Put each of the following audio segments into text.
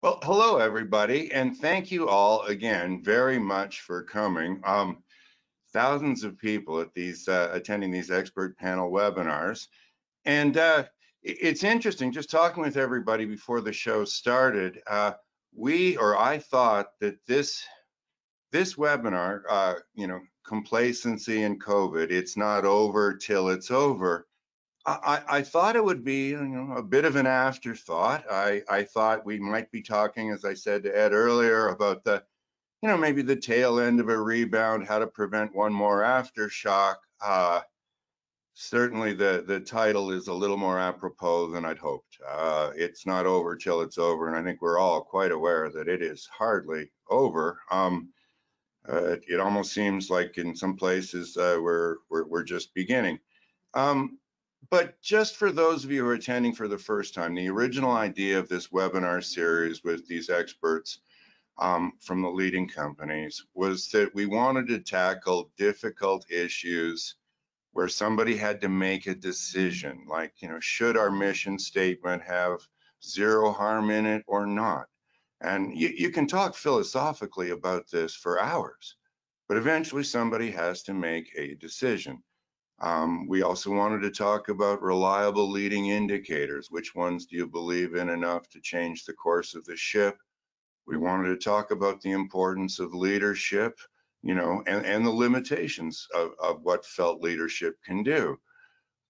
Well, hello, everybody, and thank you all again very much for coming. Um, thousands of people at these uh, attending these expert panel webinars, and uh, it's interesting just talking with everybody before the show started. Uh, we or I thought that this this webinar, uh, you know, complacency and COVID, it's not over till it's over I, I thought it would be you know, a bit of an afterthought. I, I thought we might be talking, as I said to Ed earlier, about the, you know, maybe the tail end of a rebound, how to prevent one more aftershock. Uh, certainly the, the title is a little more apropos than I'd hoped. Uh, it's not over till it's over, and I think we're all quite aware that it is hardly over. Um, uh, it almost seems like in some places uh, we're, we're, we're just beginning. Um, but just for those of you who are attending for the first time, the original idea of this webinar series with these experts um, from the leading companies was that we wanted to tackle difficult issues where somebody had to make a decision, like, you know, should our mission statement have zero harm in it or not? And you, you can talk philosophically about this for hours, but eventually somebody has to make a decision. Um, we also wanted to talk about reliable leading indicators. Which ones do you believe in enough to change the course of the ship? We wanted to talk about the importance of leadership, you know, and, and the limitations of, of what felt leadership can do.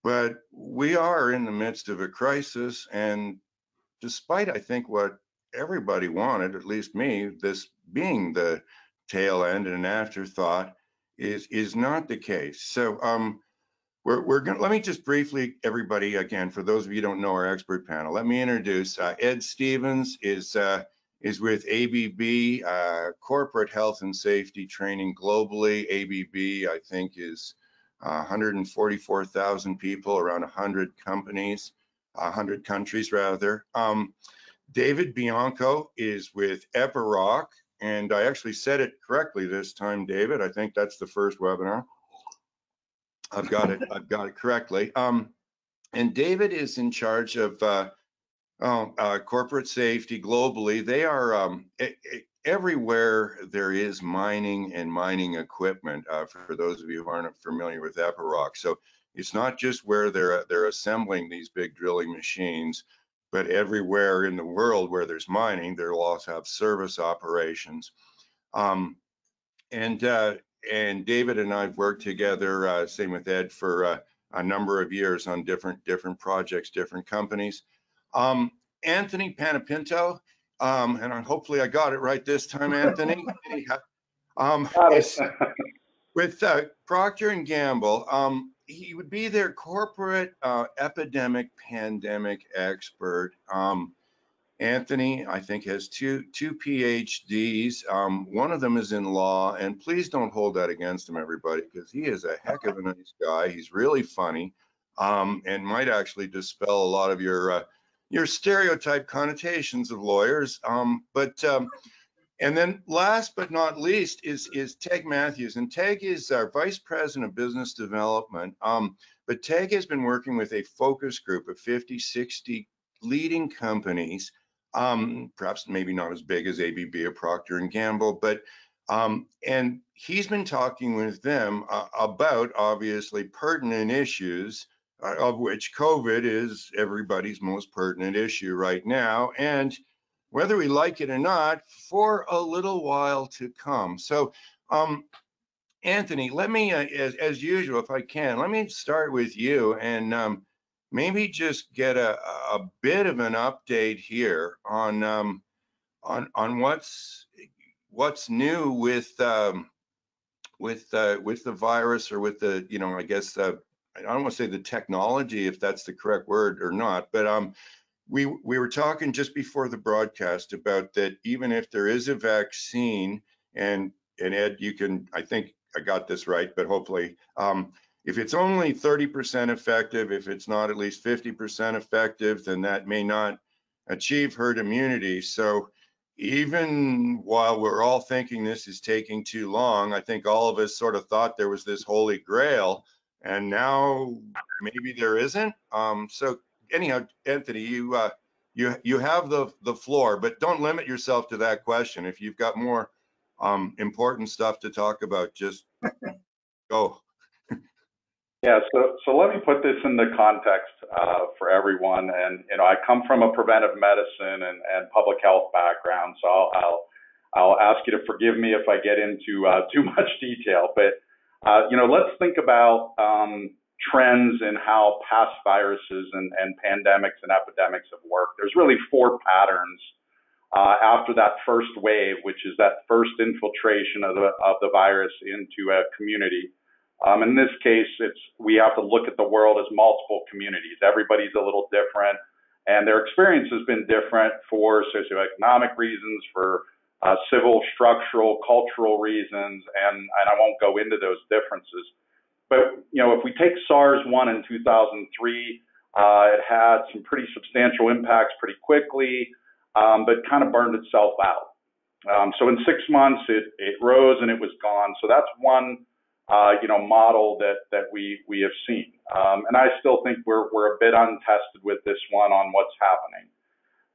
But we are in the midst of a crisis. And despite, I think, what everybody wanted, at least me, this being the tail end and an afterthought, is, is not the case. So, um, we're, we're going let me just briefly, everybody, again, for those of you don't know our expert panel, let me introduce uh, Ed Stevens is, uh, is with ABB, uh, Corporate Health and Safety Training globally. ABB, I think, is uh, 144,000 people, around 100 companies, 100 countries rather. Um, David Bianco is with Epiroc, and I actually said it correctly this time, David. I think that's the first webinar. I've got it. I've got it correctly. Um, and David is in charge of uh, oh, uh, corporate safety globally. They are um, it, it, everywhere there is mining and mining equipment. Uh, for, those of you who aren't familiar with Epiroc, so it's not just where they're they're assembling these big drilling machines, but everywhere in the world where there's mining, they'll also have service operations. Um, and uh, and David and I've worked together, uh, same with Ed, for uh, a number of years on different different projects, different companies. Um, Anthony Panapinto, um, and hopefully I got it right this time, Anthony. um, with uh, Procter and Gamble, um, he would be their corporate uh, epidemic pandemic expert. Um, Anthony, I think, has two two PhDs. Um, one of them is in law, and please don't hold that against him, everybody, because he is a heck of a nice guy. He's really funny, um, and might actually dispel a lot of your uh, your stereotype connotations of lawyers. Um, but um, and then last but not least is is Teg Matthews, and Teg is our vice president of business development. Um, but Teg has been working with a focus group of 50, 60 leading companies um, perhaps maybe not as big as ABB or Procter and Gamble, but um, and he's been talking with them uh, about obviously pertinent issues, uh, of which COVID is everybody's most pertinent issue right now, and whether we like it or not, for a little while to come. So, um, Anthony, let me, uh, as, as, usual, if I can, let me start with you and um, maybe just get a, a bit of an update here on um, on on what's what's new with um, with uh, with the virus or with the you know I guess I don't want to say the technology if that's the correct word or not, but um, we we were talking just before the broadcast about that even if there is a vaccine and and Ed you can I think I got this right, but hopefully um, if it's only 30% effective, if it's not at least 50% effective, then that may not achieve herd immunity. So even while we're all thinking this is taking too long, I think all of us sort of thought there was this holy grail, and now maybe there isn't. Um, so anyhow, Anthony, you uh, you you have the the floor, but don't limit yourself to that question. If you've got more um, important stuff to talk about, just go. Yeah, so so let me put this in the context uh, for everyone. And you know, I come from a preventive medicine and, public health background, so I'll, ask you to forgive me if I get into uh, too much detail. But uh, you know, let's think about um, trends in how past viruses and, and pandemics and epidemics have worked. There's really four patterns uh, after that first wave, which is that first infiltration of the of the virus into a community. Um, in this case, it's we have to look at the world as multiple communities. Everybody's a little different, and their experience has been different for socioeconomic reasons, for uh, civil, structural, cultural reasons, and and I won't go into those differences. But you know, if we take SARS one in 2003, uh, it had some pretty substantial impacts pretty quickly, um, but kind of burned itself out. Um, so in six months, it it rose and it was gone. So that's one uh, you know model that that we we have seen. Um, and I still think we're we're a bit untested with this one on what's happening.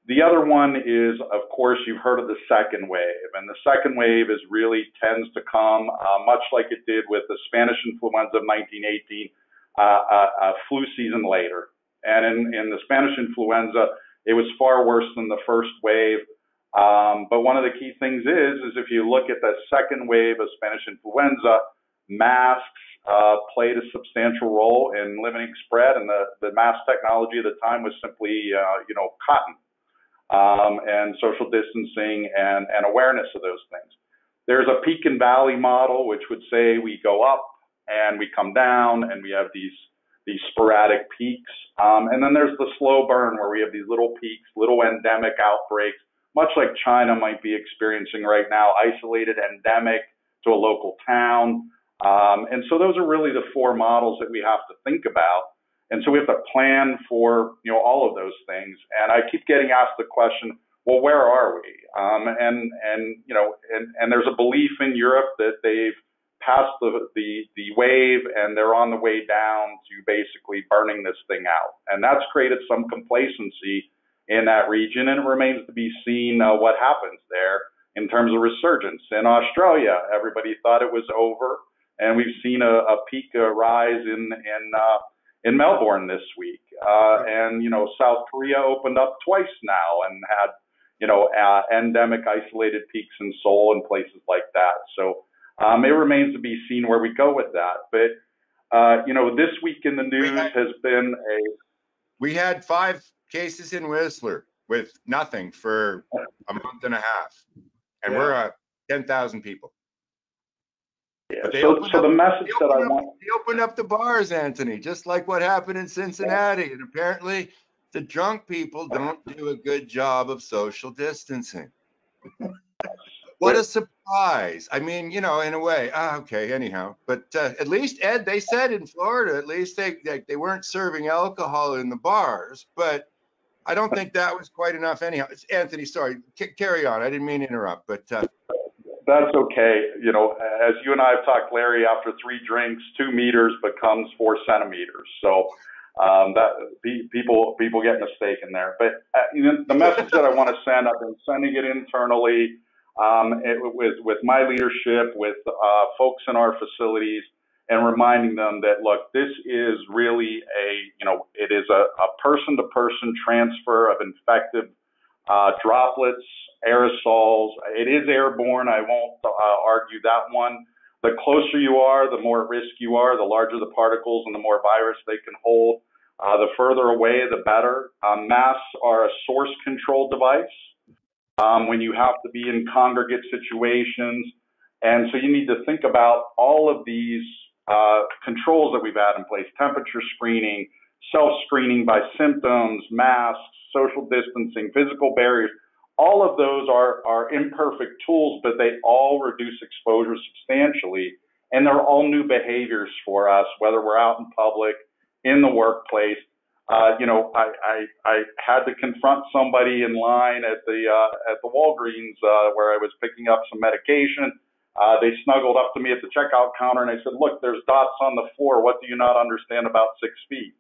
The other one is, of course, you've heard of the second wave, and the second wave is really tends to come uh, much like it did with the Spanish influenza of 1918, uh, uh, flu season later. And in, in the Spanish influenza, it was far worse than the first wave. Um, but one of the key things is, is if you look at the second wave of Spanish influenza, masks uh, played a substantial role in limiting spread, and the, the mask technology at the time was simply, uh, you know, cotton um, and social distancing and, and awareness of those things. There's a peak and valley model, which would say we go up and we come down and we have these these sporadic peaks. Um, and then there's the slow burn where we have these little peaks, little endemic outbreaks, much like China might be experiencing right now, isolated endemic to a local town. Um, and so those are really the four models that we have to think about. And so we have to plan for you know all of those things. And I keep getting asked the question, well, where are we? Um, and and you know, and, and there's a belief in Europe that they've passed the, the the wave and they're on the way down to basically burning this thing out. And that's created some complacency in that region, and it remains to be seen uh, what happens there in terms of resurgence. In Australia, everybody thought it was over, and we've seen a, a peak a rise in in uh, in Melbourne this week. Uh, and, you know, South Korea opened up twice now and had, you know, uh, endemic isolated peaks in Seoul and places like that. So um, it remains to be seen where we go with that. But, uh, you know, this week in the news had, has been a. We had five cases in Whistler with nothing for a month and a half. And yeah. we're uh, 10,000 people. Yeah. So, so the message that I up, want. They opened up the bars, Anthony, just like what happened in Cincinnati. And apparently, the drunk people don't do a good job of social distancing. what a surprise. I mean, you know, in a way. Ah, okay, anyhow. But uh, at least, Ed, they said in Florida, at least they, they, they weren't serving alcohol in the bars. But I don't think that was quite enough, anyhow. It's Anthony, sorry. C- carry on. I didn't mean to interrupt, but. Uh, that's okay. You know, as you and I have talked, Larry, after three drinks, two meters becomes four centimeters. So um, that people people get mistaken there. But uh, the message that I want to send, I've been sending it internally um, it, with with my leadership, with uh, folks in our facilities, and reminding them that look, this is really a you know, it is a, a person-to-person transfer of infective uh, droplets aerosols. It is airborne. I won't uh, argue that one. The closer you are, the more at risk you are, the larger the particles and the more virus they can hold. Uh, the further away, the better. Um, masks are a source control device um, when you have to be in congregate situations. And so you need to think about all of these uh, controls that we've had in place temperature screening, self screening by symptoms, masks, social distancing, physical barriers all of those are, are imperfect tools, but they all reduce exposure substantially. And they're all new behaviors for us, whether we're out in public, in the workplace. Uh, you know, I, I, I had to confront somebody in line at the, uh, at the Walgreens, uh, where I was picking up some medication. Uh, they snuggled up to me at the checkout counter and I said, look, there's dots on the floor. What do you not understand about six feet?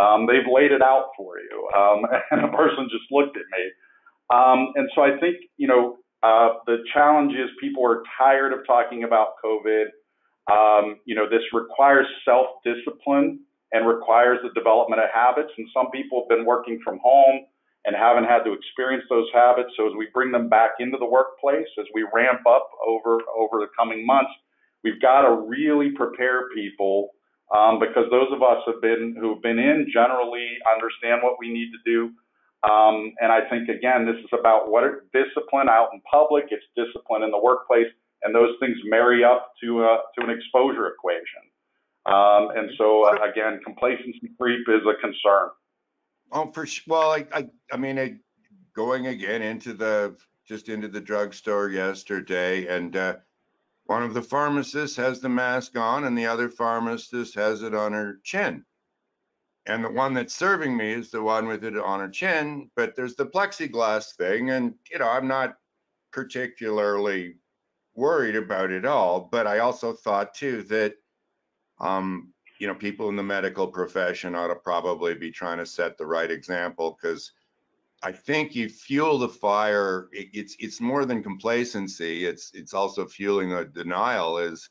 Um, they've laid it out for you. Um, and the person just looked at me. Um, and so I think, you know, uh, the challenge is people are tired of talking about COVID. Um, you know, this requires self-discipline and requires the development of habits. And some people have been working from home and haven't had to experience those habits. So as we bring them back into the workplace, as we ramp up over over the coming months, we've got to really prepare people um, because those of us have been who've been in generally understand what we need to do. Um, and I think again, this is about what discipline out in public. It's discipline in the workplace, and those things marry up to uh, to an exposure equation. Um, and so uh, again, complacency creep is a concern. Oh, for sure. Well, I, I, I mean, I, going again into the just into the drugstore yesterday, and uh, one of the pharmacists has the mask on, and the other pharmacist has it on her chin. And the one that's serving me is the one with it on her chin, but there's the plexiglass thing, and you know, I'm not particularly worried about it all. But I also thought too that um, you know, people in the medical profession ought to probably be trying to set the right example because I think you fuel the fire. It, it's it's more than complacency. It's it's also fueling a denial. Is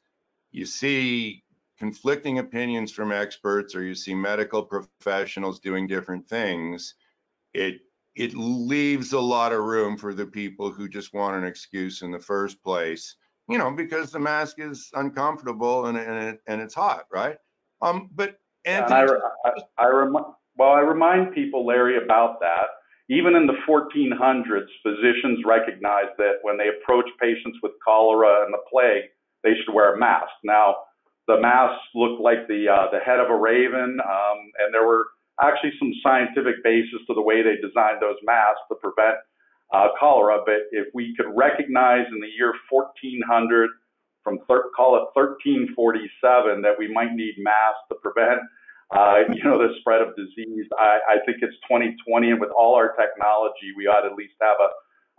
you see conflicting opinions from experts, or you see medical professionals doing different things. It it leaves a lot of room for the people who just want an excuse in the first place. You know, because the mask is uncomfortable and and, it, and it's hot, right? Um, but Anthony, and I, I, I rem- well, I remind people, Larry, about that. Even in the 1400s, physicians recognized that when they approach patients with cholera and the plague, they should wear a mask. Now, the masks looked like the uh, the head of a raven, um, and there were actually some scientific basis to the way they designed those masks to prevent uh, cholera. But if we could recognize in the year 1400 from thir- call it 1347 that we might need masks to prevent uh, you know the spread of disease. I, I think it's 2020, and with all our technology, we ought to at least have a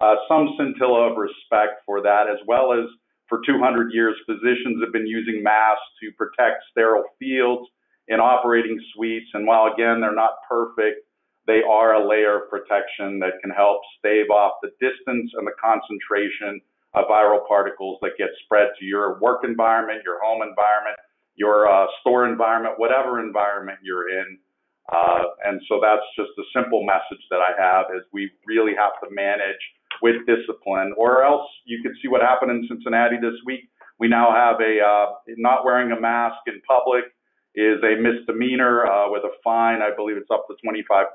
uh, some scintilla of respect for that, as well as for 200 years, physicians have been using masks to protect sterile fields in operating suites. And while again they're not perfect, they are a layer of protection that can help stave off the distance and the concentration of viral particles that get spread to your work environment, your home environment, your uh, store environment, whatever environment you're in. Uh, and so that's just a simple message that I have is we really have to manage with discipline or else you can see what happened in Cincinnati this week. We now have a uh, not wearing a mask in public is a misdemeanor uh, with a fine. I believe it's up to $25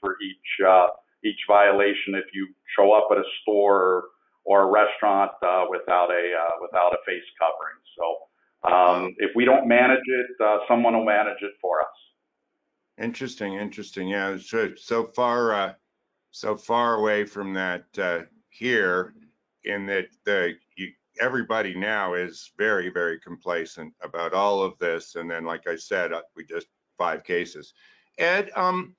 for each uh, each violation if you show up at a store or a restaurant uh, without a uh, without a face covering. So um, if we don't manage it, uh, someone will manage it for us. Interesting, interesting. Yeah, so so far uh, so far away from that uh, here, in that the you, everybody now is very very complacent about all of this, and then like I said, uh, we just five cases. Ed, um,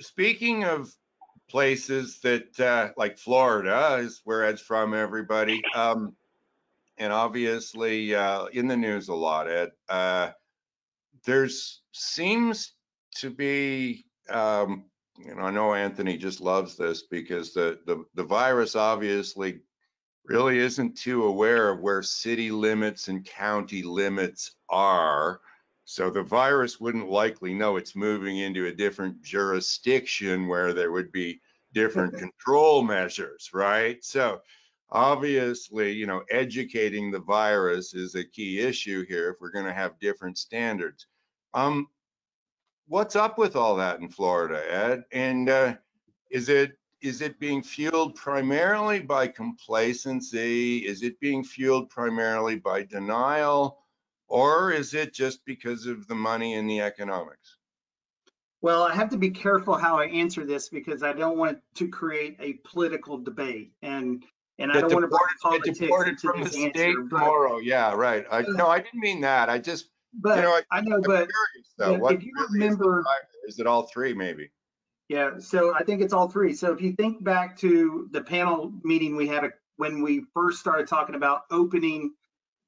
speaking of places that uh, like Florida is where Ed's from, everybody. Um, and obviously uh, in the news a lot, Ed. Uh, there's seems to be, um, know, I know Anthony just loves this because the, the, the virus obviously really isn't too aware of where city limits and county limits are. So the virus wouldn't likely know it's moving into a different jurisdiction where there would be different control measures, right? So obviously, you know, educating the virus is a key issue here if we're going to have different standards. Um, what's up with all that in Florida, Ed? And uh, is it is it being fueled primarily by complacency? Is it being fueled primarily by denial? Or is it just because of the money and the economics? Well, I have to be careful how I answer this because I don't want to create a political debate and and I don't want to bring politics deported into from this the answer, state but, tomorrow. Yeah, right. I, no, I didn't mean that. I just, but you know, I, I know, I'm but curious, though, if, if you really remember, is, is it all three maybe? Yeah, so I think it's all three. So if you think back to the panel meeting we had when we first started talking about opening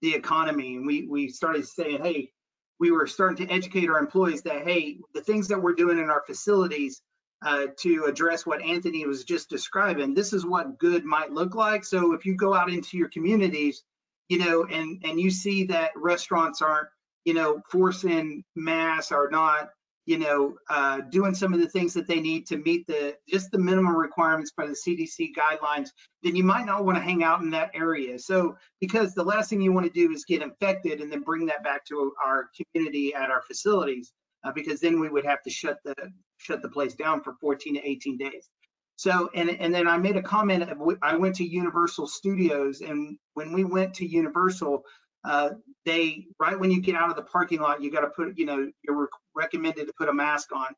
the economy, and we we started saying, hey, we were starting to educate our employees that, hey, the things that we're doing in our facilities uh, to address what Anthony was just describing, this is what good might look like. So if you go out into your communities, you know, and and you see that restaurants aren't, you know, forcing masks or not, you know, uh, doing some of the things that they need to meet the just the minimum requirements by the CDC guidelines, then you might not want to hang out in that area. So because the last thing you want to do is get infected and then bring that back to our community at our facilities, uh, because then we would have to shut the shut the place down for 14 to 18 days. So, and, and then I made a comment, I went to Universal Studios and when we went to Universal, uh, they, right when you get out of the parking lot, you got to put, you know, you're recommended to put a mask on.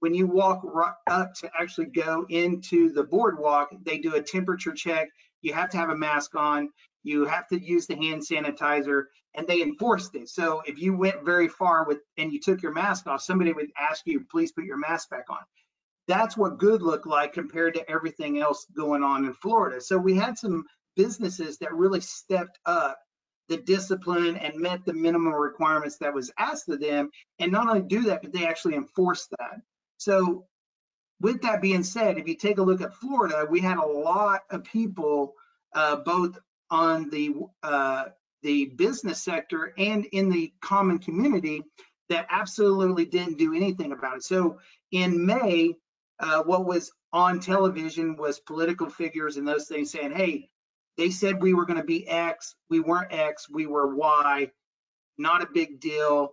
When you walk right up to actually go into the boardwalk, they do a temperature check. You have to have a mask on. You have to use the hand sanitizer and they enforced it. So if you went very far with and you took your mask off, somebody would ask you, please put your mask back on. That's what good looked like compared to everything else going on in Florida. So we had some businesses that really stepped up the discipline and met the minimum requirements that was asked of them. And not only do that, but they actually enforced that. So with that being said, if you take a look at Florida, we had a lot of people, uh, both on the uh, the business sector and in the common community that absolutely didn't do anything about it. So in May, uh, what was on television was political figures and those things saying, hey, they said we were going to be X, we weren't X, we were Y, not a big deal.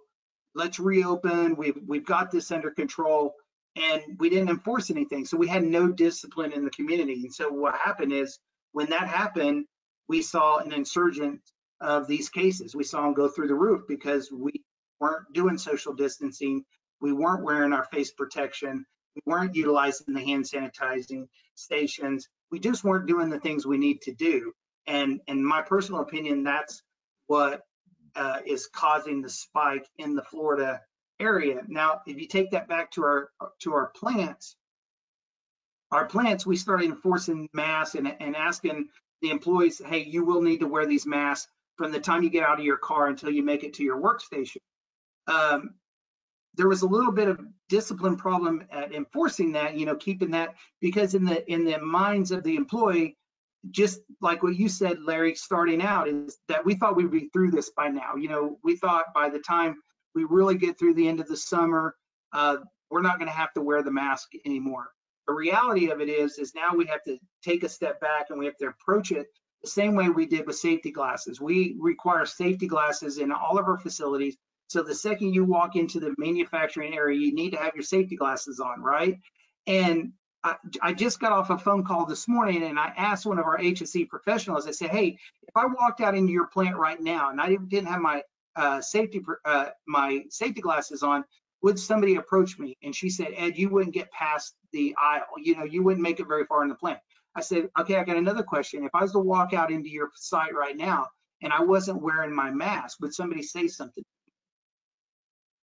Let's reopen. We've we've got this under control, and we didn't enforce anything. So we had no discipline in the community. And so what happened is when that happened, we saw an insurgent of these cases. We saw them go through the roof because we weren't doing social distancing. We weren't wearing our face protection. We weren't utilizing the hand sanitizing stations. We just weren't doing the things we need to do. And in my personal opinion, that's what uh, is causing the spike in the Florida area. Now, if you take that back to our to our plants, our plants, we started enforcing masks and, and asking the employees, hey, you will need to wear these masks from the time you get out of your car until you make it to your workstation. Um, there was a little bit of discipline problem at enforcing that, you know, keeping that because in the in the minds of the employee, just like what you said, Larry, starting out is that we thought we'd be through this by now. You know, we thought by the time we really get through the end of the summer, uh, we're not going to have to wear the mask anymore. The reality of it is, is now we have to take a step back and we have to approach it the same way we did with safety glasses. We require safety glasses in all of our facilities. So the second you walk into the manufacturing area, you need to have your safety glasses on, right? And I, I just got off a phone call this morning and I asked one of our HSE professionals, I said, hey, if I walked out into your plant right now and I didn't have my uh, safety uh, my safety glasses on, would somebody approach me? And she said, Ed, you wouldn't get past the aisle. You know, you wouldn't make it very far in the plant. I said, okay, I got another question. If I was to walk out into your site right now and I wasn't wearing my mask, would somebody say something?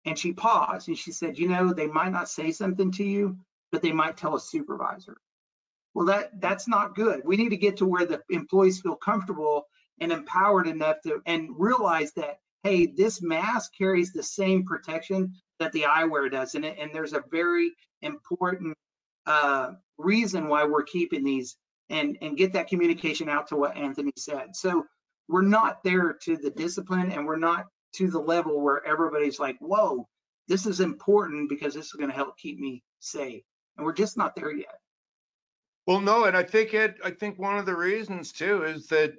And she paused and she said, you know, they might not say something to you, but they might tell a supervisor. Well, that that's not good. We need to get to where the employees feel comfortable and empowered enough to and realize that, hey, this mask carries the same protection that the eyewear does. And, and there's a very important uh, reason why we're keeping these and and get that communication out to what Anthony said. So we're not there to the discipline and we're not to the level where everybody's like, whoa, this is important because this is going to help keep me safe. And we're just not there yet. Well, no, and I think it. I think one of the reasons too is that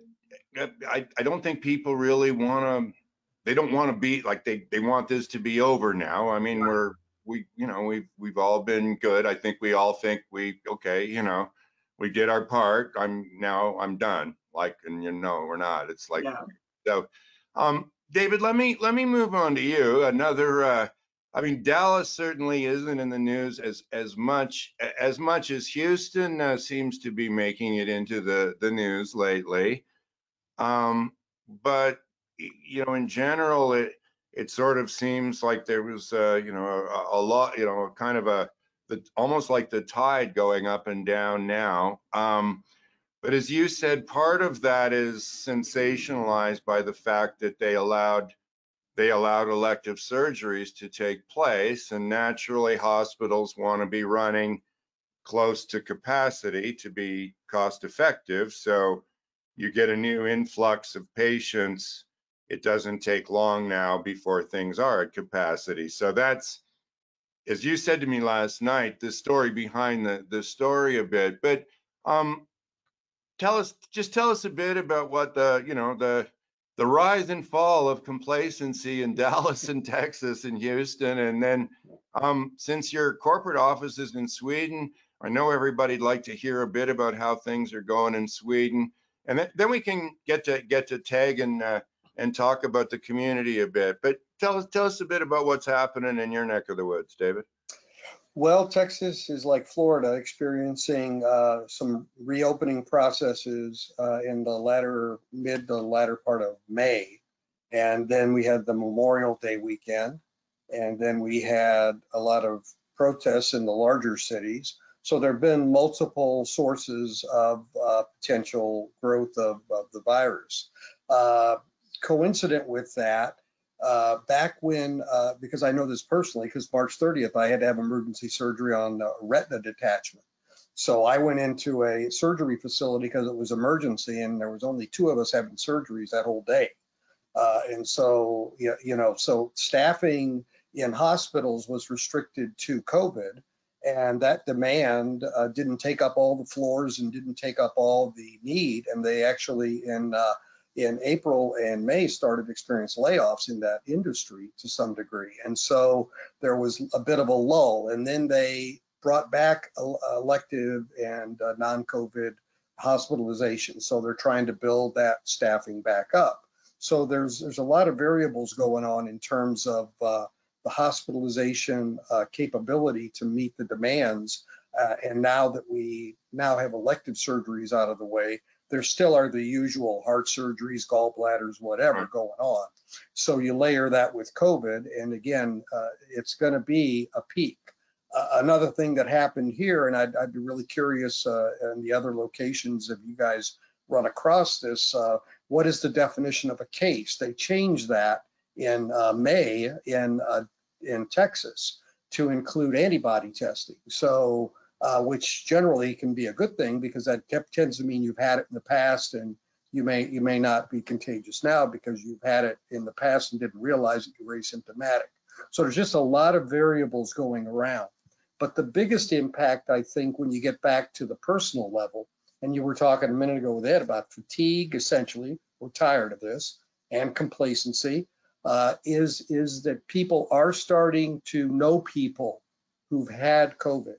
I, I don't think people really want to. They don't want to be like they they want this to be over now. I mean, we're we you know we've we've all been good. I think we all think we okay. You know, we did our part. I'm now I'm done. Like, and you know, we're not. It's like yeah. so. Um, David, let me let me move on to you. Another. Uh, I mean, Dallas certainly isn't in the news as as much as much as Houston uh, seems to be making it into the the news lately. Um, but you know, in general, it it sort of seems like there was, uh, you know, a, a, lot, you know, kind of a, the, almost like the tide going up and down now. Um, but as you said, part of that is sensationalized by the fact that they allowed they allowed elective surgeries to take place and naturally hospitals want to be running close to capacity to be cost effective. So you get a new influx of patients. It doesn't take long now before things are at capacity. So that's, as you said to me last night, the story behind the, the story a bit. But um, tell us, just tell us a bit about what the, you know, the the rise and fall of complacency in Dallas and Texas and Houston. And then um, since your corporate office is in Sweden, I know everybody'd like to hear a bit about how things are going in Sweden. And th then we can get to get to tag and uh, and talk about the community a bit. But tell us tell us a bit about what's happening in your neck of the woods, David. Well, Texas is like Florida, experiencing uh, some reopening processes uh, in the latter, mid to latter part of May. And then we had the Memorial Day weekend. And then we had a lot of protests in the larger cities. So there have been multiple sources of uh, potential growth of, of the virus. Uh, coincident with that, uh, back when, uh, because I know this personally, because March 30th, I had to have emergency surgery on uh, retina detachment. So I went into a surgery facility because it was emergency and there was only two of us having surgeries that whole day. Uh, and so, you know, so staffing in hospitals was restricted to COVID and that demand uh, didn't take up all the floors and didn't take up all the need. And they actually, in uh, in April and May started to experience layoffs in that industry to some degree. And so there was a bit of a lull. And then they brought back elective and uh, non-COVID hospitalization. So they're trying to build that staffing back up. So there's there's a lot of variables going on in terms of uh, the hospitalization uh, capability to meet the demands. Uh, and now that we now have elective surgeries out of the way, there still are the usual heart surgeries, gallbladders, whatever going on. So you layer that with COVID, and again, uh, it's going to be a peak. Uh, another thing that happened here, and I'd, I'd be really curious uh, in the other locations if you guys run across this, uh, what is the definition of a case? They changed that in uh, May in uh, in Texas to include antibody testing. So uh, which generally can be a good thing because that tends to mean you've had it in the past and you may you may not be contagious now because you've had it in the past and didn't realize that you were asymptomatic. So there's just a lot of variables going around. But the biggest impact, I think, when you get back to the personal level, and you were talking a minute ago with Ed about fatigue, essentially, we're tired of this, and complacency, uh, is is that people are starting to know people who've had COVID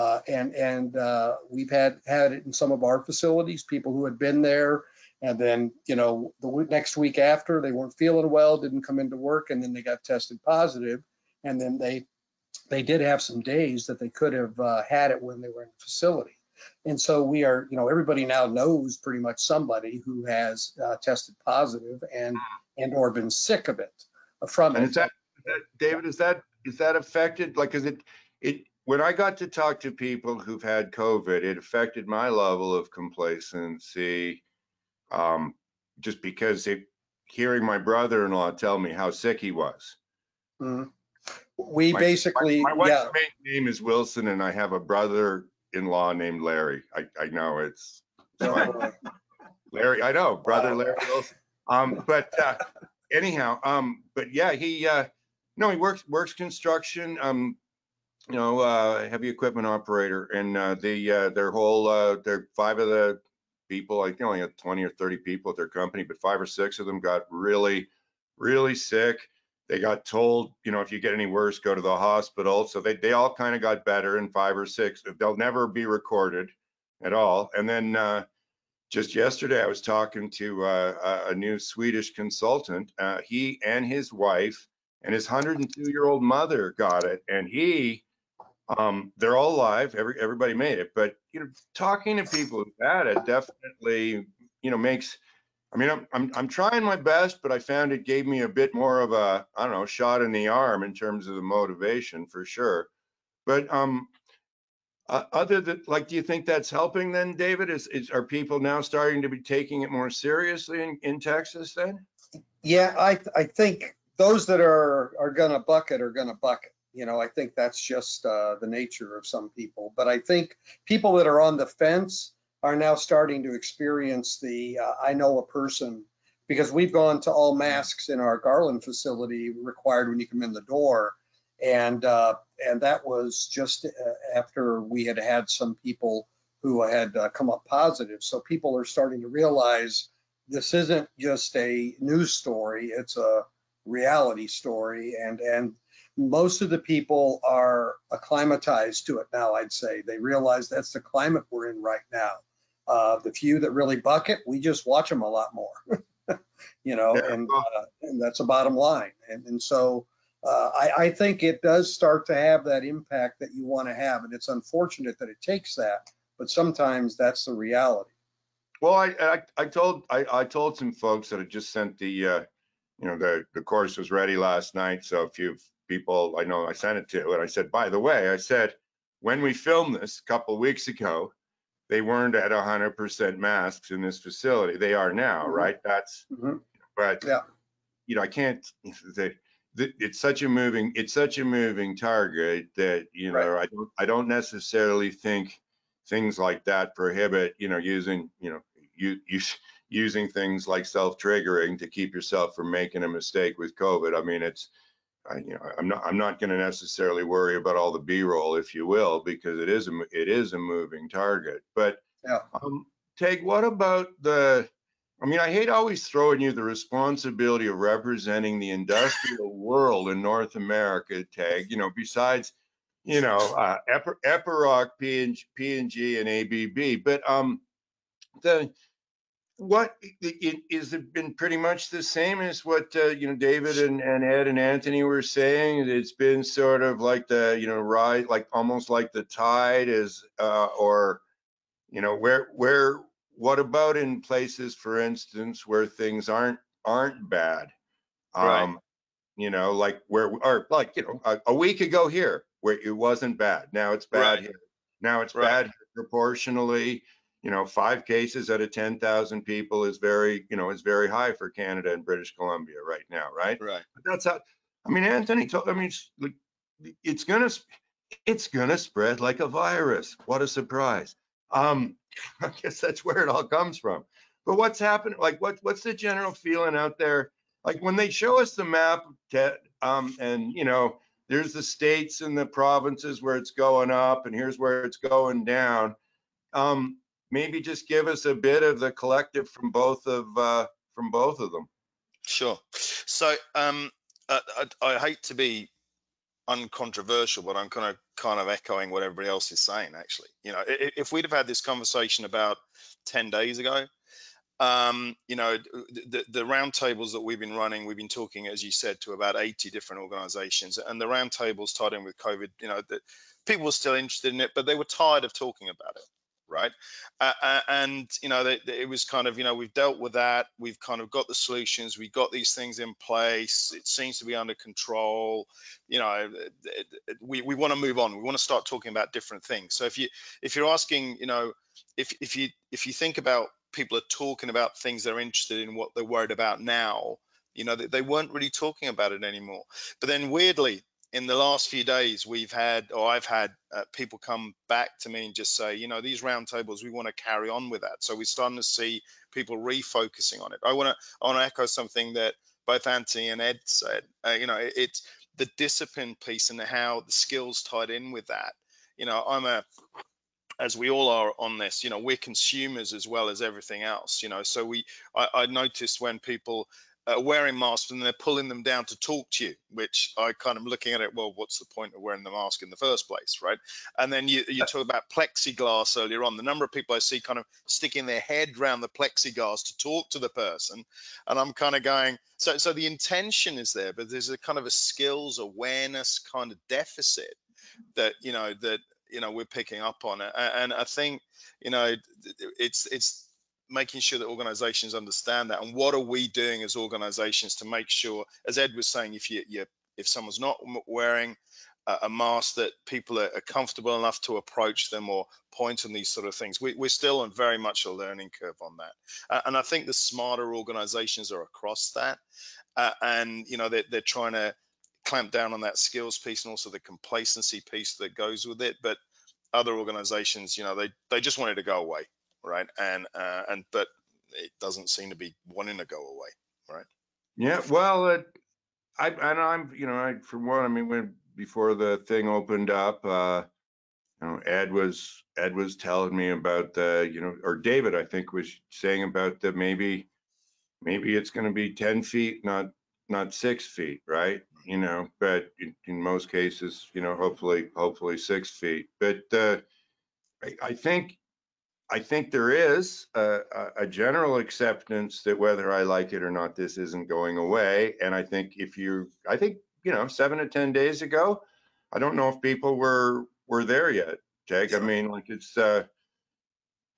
uh, and and uh, we've had had it in some of our facilities, people who had been there, and then you know the next week after they weren't feeling well, didn't come into work, and then they got tested positive, and then they they did have some days that they could have uh, had it when they were in the facility. And so we are, you know, everybody now knows pretty much somebody who has uh, tested positive and and or been sick of it uh, from and it. Is that, is that David? Is that is that affected? Like, is it it when I got to talk to people who've had COVID, it affected my level of complacency. Um, just because it, hearing my brother-in-law tell me how sick he was. Mm. We My- basically, My, my wife's yeah, name is Wilson, and I have a brother-in-law named Larry. I, I know it's. Larry. I know, brother. Larry Wilson. Um, but uh, anyhow, um, but yeah, he uh, no, he works works construction. Um, you know, uh, heavy equipment operator, and uh, the uh, their whole uh, their five of the people, I think only had 20 or 30 people at their company, but five or six of them got really, really sick. They got told, you know, if you get any worse, go to the hospital. So they they all kind of got better, and five or six, they'll never be recorded at all. And then uh, just yesterday, I was talking to uh, a a new Swedish consultant. Uh, he and his wife and his 102 year old mother got it, and he um, they're all alive. Every everybody made it, but you know, talking to people had it definitely, you know, makes. I mean, I'm, I'm I'm trying my best, but I found it gave me a bit more of a I don't know shot in the arm in terms of the motivation for sure. But um, uh, other than like, do you think that's helping then, David? Is, is are people now starting to be taking it more seriously in, in Texas then? yeah, I, I think those that are, are gonna bucket are gonna bucket. You know, I think that's just uh, the nature of some people. But I think people that are on the fence are now starting to experience the, uh, I know a person, because we've gone to all masks in our Garland facility required when you come in the door. And, uh, and that was just uh, after we had had some people who had uh, come up positive. So people are starting to realize this isn't just a news story, it's a reality story. And, and most of the people are acclimatized to it now, I'd say. They realize that's the climate we're in right now. Uh, the few that really buck it, we just watch them a lot more, you know, and, uh, and that's a bottom line. And, and so uh, I, I think it does start to have that impact that you want to have. And it's unfortunate that it takes that, but sometimes that's the reality. Well, I, I, I told, I, I told some folks that had just sent the, uh, you know, the, the course was ready last night. So a few people I know I sent it to, and I said, by the way, I said, when we filmed this a couple of weeks ago, they weren't at hundred percent masks in this facility. They are now, Mhm. right? That's, Mhm. but, Yeah. you know, I can't, they, th- it's such a moving, it's such a moving target that, you know, I don't, I don't necessarily think things like that prohibit, you know, using, you know, you, you, using things like self-triggering to keep yourself from making a mistake with COVID. I mean, it's, I, you know, I'm not, I'm not going to necessarily worry about all the B-roll, if you will, because it is, a, it is a moving target. But, Yeah. um, Teg, what about the, I mean, I hate always throwing you the responsibility of representing the industrial world in North America, Teg, you know, besides, you know, uh, Epir- Epiroc, P&G, P&G and ABB, but, um, the, what, i- i- it been pretty much the same as what, uh, you know, David and, and Ed and Anthony were saying? It's been sort of like the, you know, ride, like almost like the tide is, uh, or, you know, where, where, what about in places, for instance, where things aren't, aren't bad? Right. Um, You know, like where, or like, you know, a, a week ago here, where it wasn't bad. Now it's bad Right. here. Now it's Right. bad proportionally. You know, five cases out of 10,000 people is very, you know, is very high for Canada and British Columbia right now, right? Right. But that's how, I mean, Anthony told, I mean, it's gonna, it's gonna spread like a virus. What a surprise. Um, I guess that's where it all comes from. But what's happening? like, what, what's the general feeling out there? Like, when they show us the map, Ted, um, and, you know, there's the states and the provinces where it's going up, and here's where it's going down. Um, maybe just give us a bit of the collective from both of, uh, from both of them. Sure. So um, I, I, I hate to be uncontroversial, but I'm kind of kind of echoing what everybody else is saying. Actually, you know, i- i- if we'd have had this conversation about ten days ago, um, you know, the, the roundtables that we've been running, we've been talking, as you said, to about 80 different organizations, and the roundtables tied in with COVID, you know, that people were still interested in it, but they were tired of talking about it, right? Uh, and you know, it was kind of, you know, we've dealt with that, we've kind of got the solutions, we've got these things in place, it seems to be under control, you know, we, we want to move on, we want to start talking about different things. So if you if you're asking, you know, if if you if you think about people are talking about things they're interested in, what they're worried about now. You know, they weren't really talking about it anymore. But then weirdly, in the last few days, we've had, or I've had uh, people come back to me and just say, you know, these roundtables, we want to carry on with that. So we're starting to see people refocusing on it. I want to, I want to echo something that both Anthony and Ed said. Uh, you know, it, it's the discipline piece and how the skills tied in with that. You know, I'm a as we all are on this, you know, we're consumers as well as everything else, you know. So we, I, I noticed when people wearing masks and they're pulling them down to talk to you, which I kind of looking at it, well, what's the point of wearing the mask in the first place, right? And then you, you talk about plexiglass earlier on. The number of people I see kind of sticking their head around the plexiglass to talk to the person, and I'm kind of going, so so the intention is there, but there's a kind of a skills awareness kind of deficit that you know that you know we're picking up on it and i think you know it's it's making sure that organizations understand that and what are we doing as organizations to make sure as ed was saying if you, you if someone's not wearing a, mask that people are, are, comfortable enough to approach them or point on these sort of things. We, are still on very much a learning curve on that. Uh, and I think the smarter organizations are across that. Uh, and, you know, they're, they're trying to clamp down on that skills piece and also the complacency piece that goes with it. But other organizations, you know, they, they just wanted to go away, right? And, uh, and, but it doesn't seem to be wanting to go away, right? Yeah, well, it, I, and I'm, you know, I, for one, I mean, when before the thing opened up, uh, you know, Ed was Ed was telling me about the, you know, or David, I think, was saying about the maybe, maybe it's going to be ten feet, not not six feet, right? You know, but in, in most cases, you know, hopefully, hopefully six feet. But uh, I, I think I think there is a, a, general acceptance that whether I like it or not, this isn't going away. And I think if you, I think you know, seven to ten days ago, I don't know if people were were there yet. Jake, I mean, like it's, uh,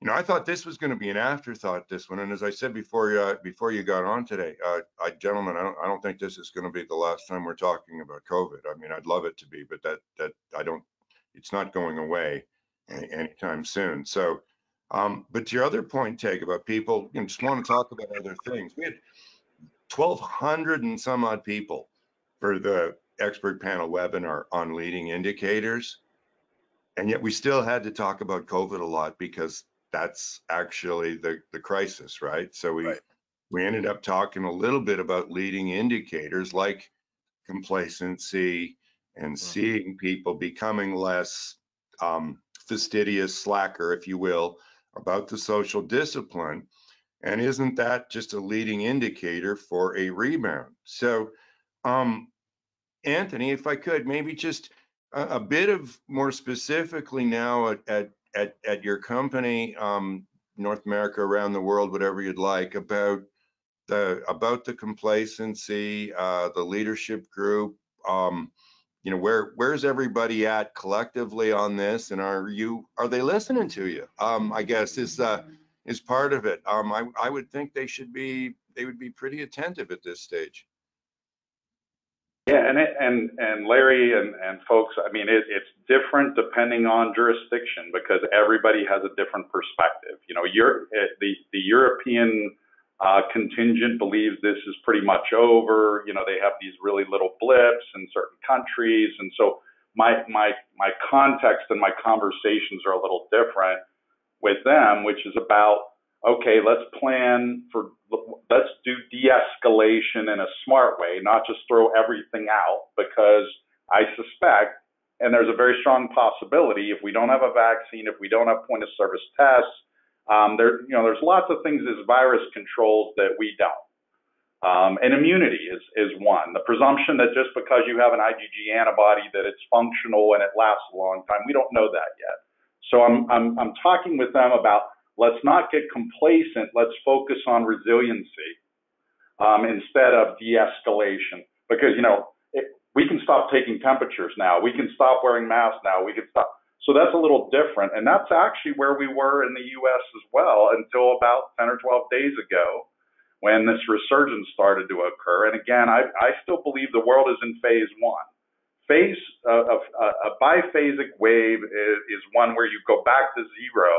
you know, I thought this was going to be an afterthought. This one, and as I said before, uh, before you got on today, uh, I, gentlemen, I don't, I don't think this is going to be the last time we're talking about COVID. I mean, I'd love it to be, but that that I don't, it's not going away any, anytime soon. So um, but to your other point, take about people you know, just want to talk about other things. We had 1,200 and some odd people for the expert panel webinar on leading indicators. And yet we still had to talk about COVID a lot because that's actually the, the crisis, right? So we, right. we ended up talking a little bit about leading indicators like complacency and mm-hmm. seeing people becoming less um, fastidious, slacker, if you will, about the social discipline. And isn't that just a leading indicator for a rebound? So, um, Anthony, if I could, maybe just a, a bit of more specifically now at, at, at, at your company, um, North America, around the world, whatever you'd like, about the about the complacency, uh, the leadership group, um, you know where where's everybody at collectively on this? And are you are they listening to you? Um i guess is uh is part of it. Um i i would think they should be they would be pretty attentive at this stage. Yeah and it, and and larry and and folks i mean it, it's different depending on jurisdiction because everybody has a different perspective. You know you're eh, the the european uh, contingent believes this is pretty much over. You know, they have these really little blips in certain countries, and so my my my context and my conversations are a little different with them, which is about okay, let's plan for let's do de-escalation in a smart way, not just throw everything out because I suspect and there's a very strong possibility if we don't have a vaccine, if we don't have point of service tests, um, there, you know, there's lots of things this virus controls that we don't. Um, and immunity is, is one. The presumption that just because you have an IgG antibody that it's functional and it lasts a long time, we don't know that yet. So I'm, I'm, I'm talking with them about let's not get complacent. Let's focus on resiliency um, instead of de-escalation. Because, you know, it, we can stop taking temperatures now. We can stop wearing masks now. We can stop. So that's a little different. And that's actually where we were in the US as well until about 10 or 12 days ago when this resurgence started to occur. And again, I, I still believe the world is in phase one. Phase uh, uh, a biphasic wave is, is one where you go back to zero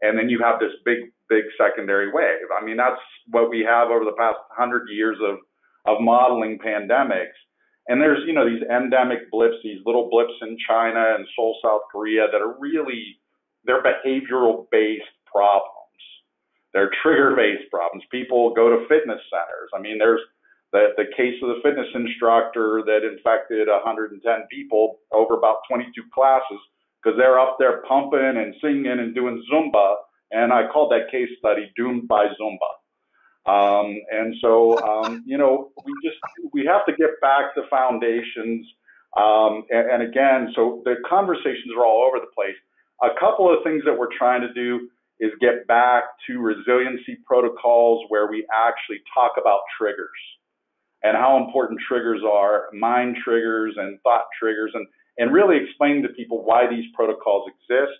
and then you have this big, big secondary wave. I mean, that's what we have over the past hundred years of, of modeling pandemics. And there's, you know, these endemic blips, these little blips in China and Seoul, South Korea that are really, they're behavioral based problems. They're trigger based problems. People go to fitness centers. I mean, there's the, the case of the fitness instructor that infected 110 people over about 22 classes because they're up there pumping and singing and doing Zumba. And I called that case study Doomed by Zumba. Um, and so, um, you know, we just we have to get back to foundations. Um, and, and again, so the conversations are all over the place. A couple of things that we're trying to do is get back to resiliency protocols where we actually talk about triggers and how important triggers are, mind triggers and thought triggers, and, and really explain to people why these protocols exist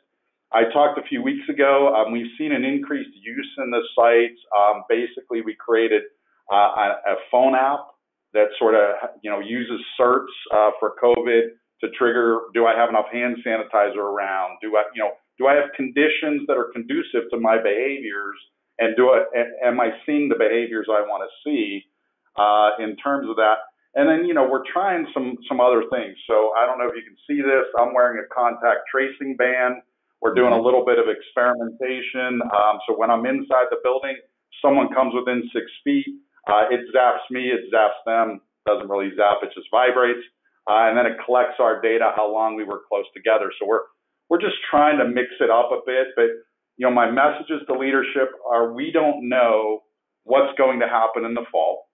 I talked a few weeks ago. Um, we've seen an increased use in the site. Um, basically, we created uh, a, a, phone app that sort of you know uses CERTs uh, for COVID to trigger, do I have enough hand sanitizer around? Do I, you know, do I have conditions that are conducive to my behaviors? And do I, am I seeing the behaviors I want to see uh, in terms of that? And then, you know, we're trying some some other things. So I don't know if you can see this. I'm wearing a contact tracing band. We're doing a little bit of experimentation. Um, so when I'm inside the building, someone comes within six feet, uh, it zaps me, it zaps them. Doesn't really zap, it just vibrates, uh, and then it collects our data how long we were close together. So we're we're just trying to mix it up a bit. But you know, my messages to leadership are: we don't know what's going to happen in the fall.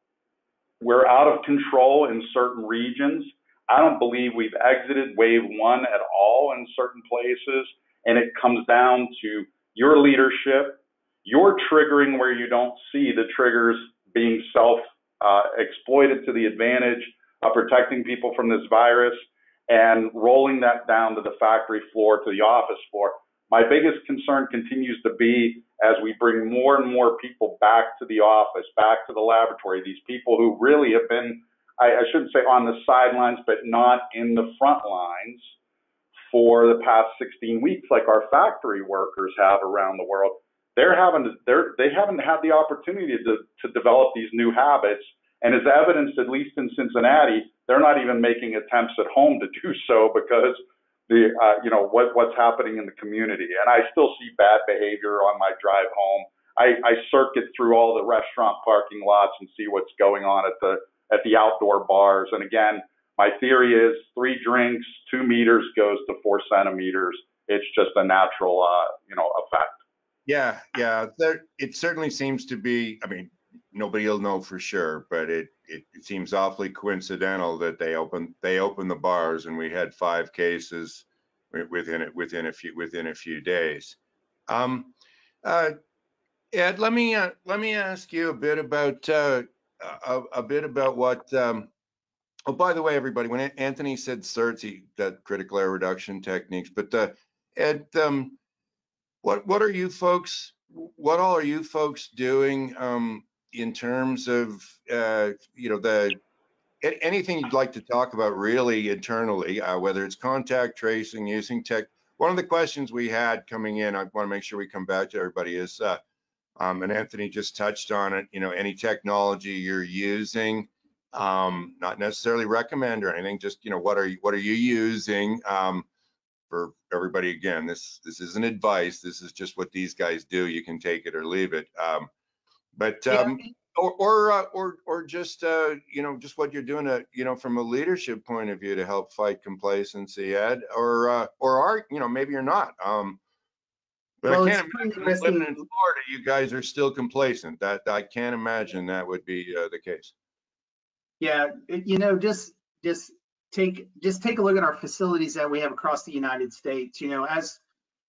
We're out of control in certain regions. I don't believe we've exited wave one at all in certain places. And it comes down to your leadership, your triggering where you don't see the triggers being self uh, exploited to the advantage of protecting people from this virus and rolling that down to the factory floor, to the office floor. My biggest concern continues to be as we bring more and more people back to the office, back to the laboratory, these people who really have been, I, I shouldn't say on the sidelines, but not in the front lines for the past 16 weeks, like our factory workers have around the world. They're having they're, they haven't had the opportunity to, to develop these new habits. And as evidenced, at least in Cincinnati, they're not even making attempts at home to do so because the uh, you know what what's happening in the community. And I still see bad behavior on my drive home. I, I circuit through all the restaurant parking lots and see what's going on at the at the outdoor bars. And again, my theory is three drinks, two meters goes to four centimeters. It's just a natural uh, you know effect. Yeah, yeah. There, it certainly seems to be. I mean, nobody will know for sure, but it, it, it seems awfully coincidental that they opened they opened the bars and we had five cases within it within a few within a few days. Um, uh, Ed, let me uh, let me ask you a bit about uh, a, a, bit about what. Um, oh, by the way, everybody, when Anthony said CERTs, he, that critical error reduction techniques, but uh, Ed, um, what what are you folks? What all are you folks doing um, in terms of uh, you know the anything you'd like to talk about really internally, uh, whether it's contact tracing, using tech. One of the questions we had coming in, I want to make sure we come back to everybody is, uh, um, and Anthony just touched on it. You know, any technology you're using, um, not necessarily recommend or anything. Just you know, what are you what are you using? Um, for everybody, again, this this isn't advice. This is just what these guys do. You can take it or leave it. Um, but um, yeah. or or, uh, or or just uh, you know just what you're doing, to, uh, you know, from a leadership point of view to help fight complacency, Ed, or uh, or are you know maybe you're not. Um, but well, I can't imagine living in Florida, you guys are still complacent. That I can't imagine that would be uh, the case. Yeah, you know, just just take just take a look at our facilities that we have across the United States. You know, as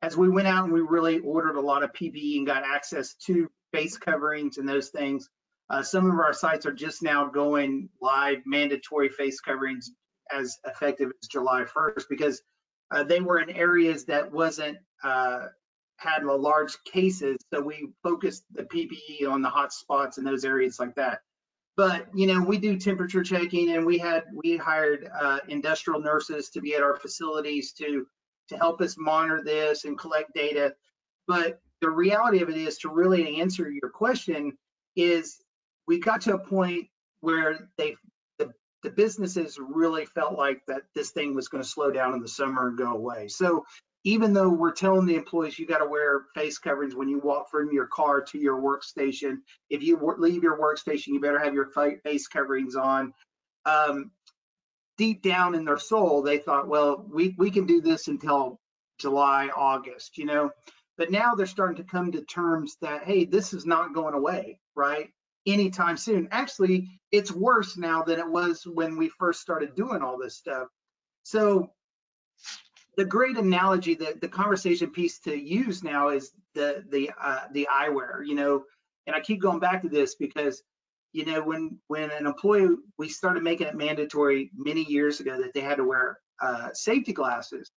as we went out and we really ordered a lot of PPE and got access to face coverings and those things. Uh, some of our sites are just now going live mandatory face coverings as effective as July 1st because uh, they were in areas that wasn't uh, had large cases. So we focused the PPE on the hot spots in those areas like that. But you know, we do temperature checking, and we had we hired uh, industrial nurses to be at our facilities to to help us monitor this and collect data. But the reality of it is to really answer your question is we got to a point where they the, the businesses really felt like that this thing was going to slow down in the summer and go away. So even though we're telling the employees you got to wear face coverings when you walk from your car to your workstation, if you leave your workstation, you better have your face coverings on. Um, deep down in their soul, they thought, well, we we can do this until July, August, you know. But now they're starting to come to terms that, hey, this is not going away, right? Anytime soon. Actually, it's worse now than it was when we first started doing all this stuff. So the great analogy that the conversation piece to use now is the the uh, the eyewear, you know, and I keep going back to this because you know when when an employee we started making it mandatory many years ago that they had to wear uh, safety glasses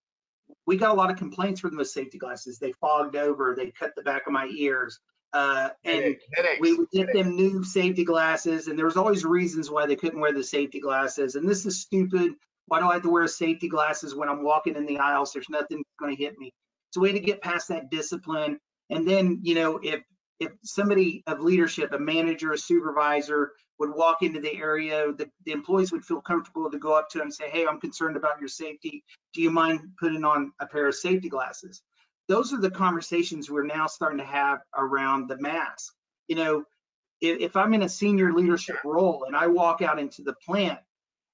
we got a lot of complaints from those safety glasses. They fogged over, they cut the back of my ears. Uh, and Headaches. we would get them new safety glasses, and there was always reasons why they couldn't wear the safety glasses. And this is stupid. Why do I have to wear safety glasses when I'm walking in the aisles? There's nothing going to hit me. It's a way to get past that discipline. And then, you know, if if somebody of leadership, a manager, a supervisor would walk into the area, the, the employees would feel comfortable to go up to them and say, hey, I'm concerned about your safety. Do you mind putting on a pair of safety glasses? Those are the conversations we're now starting to have around the mask. You know, if, if I'm in a senior leadership role and I walk out into the plant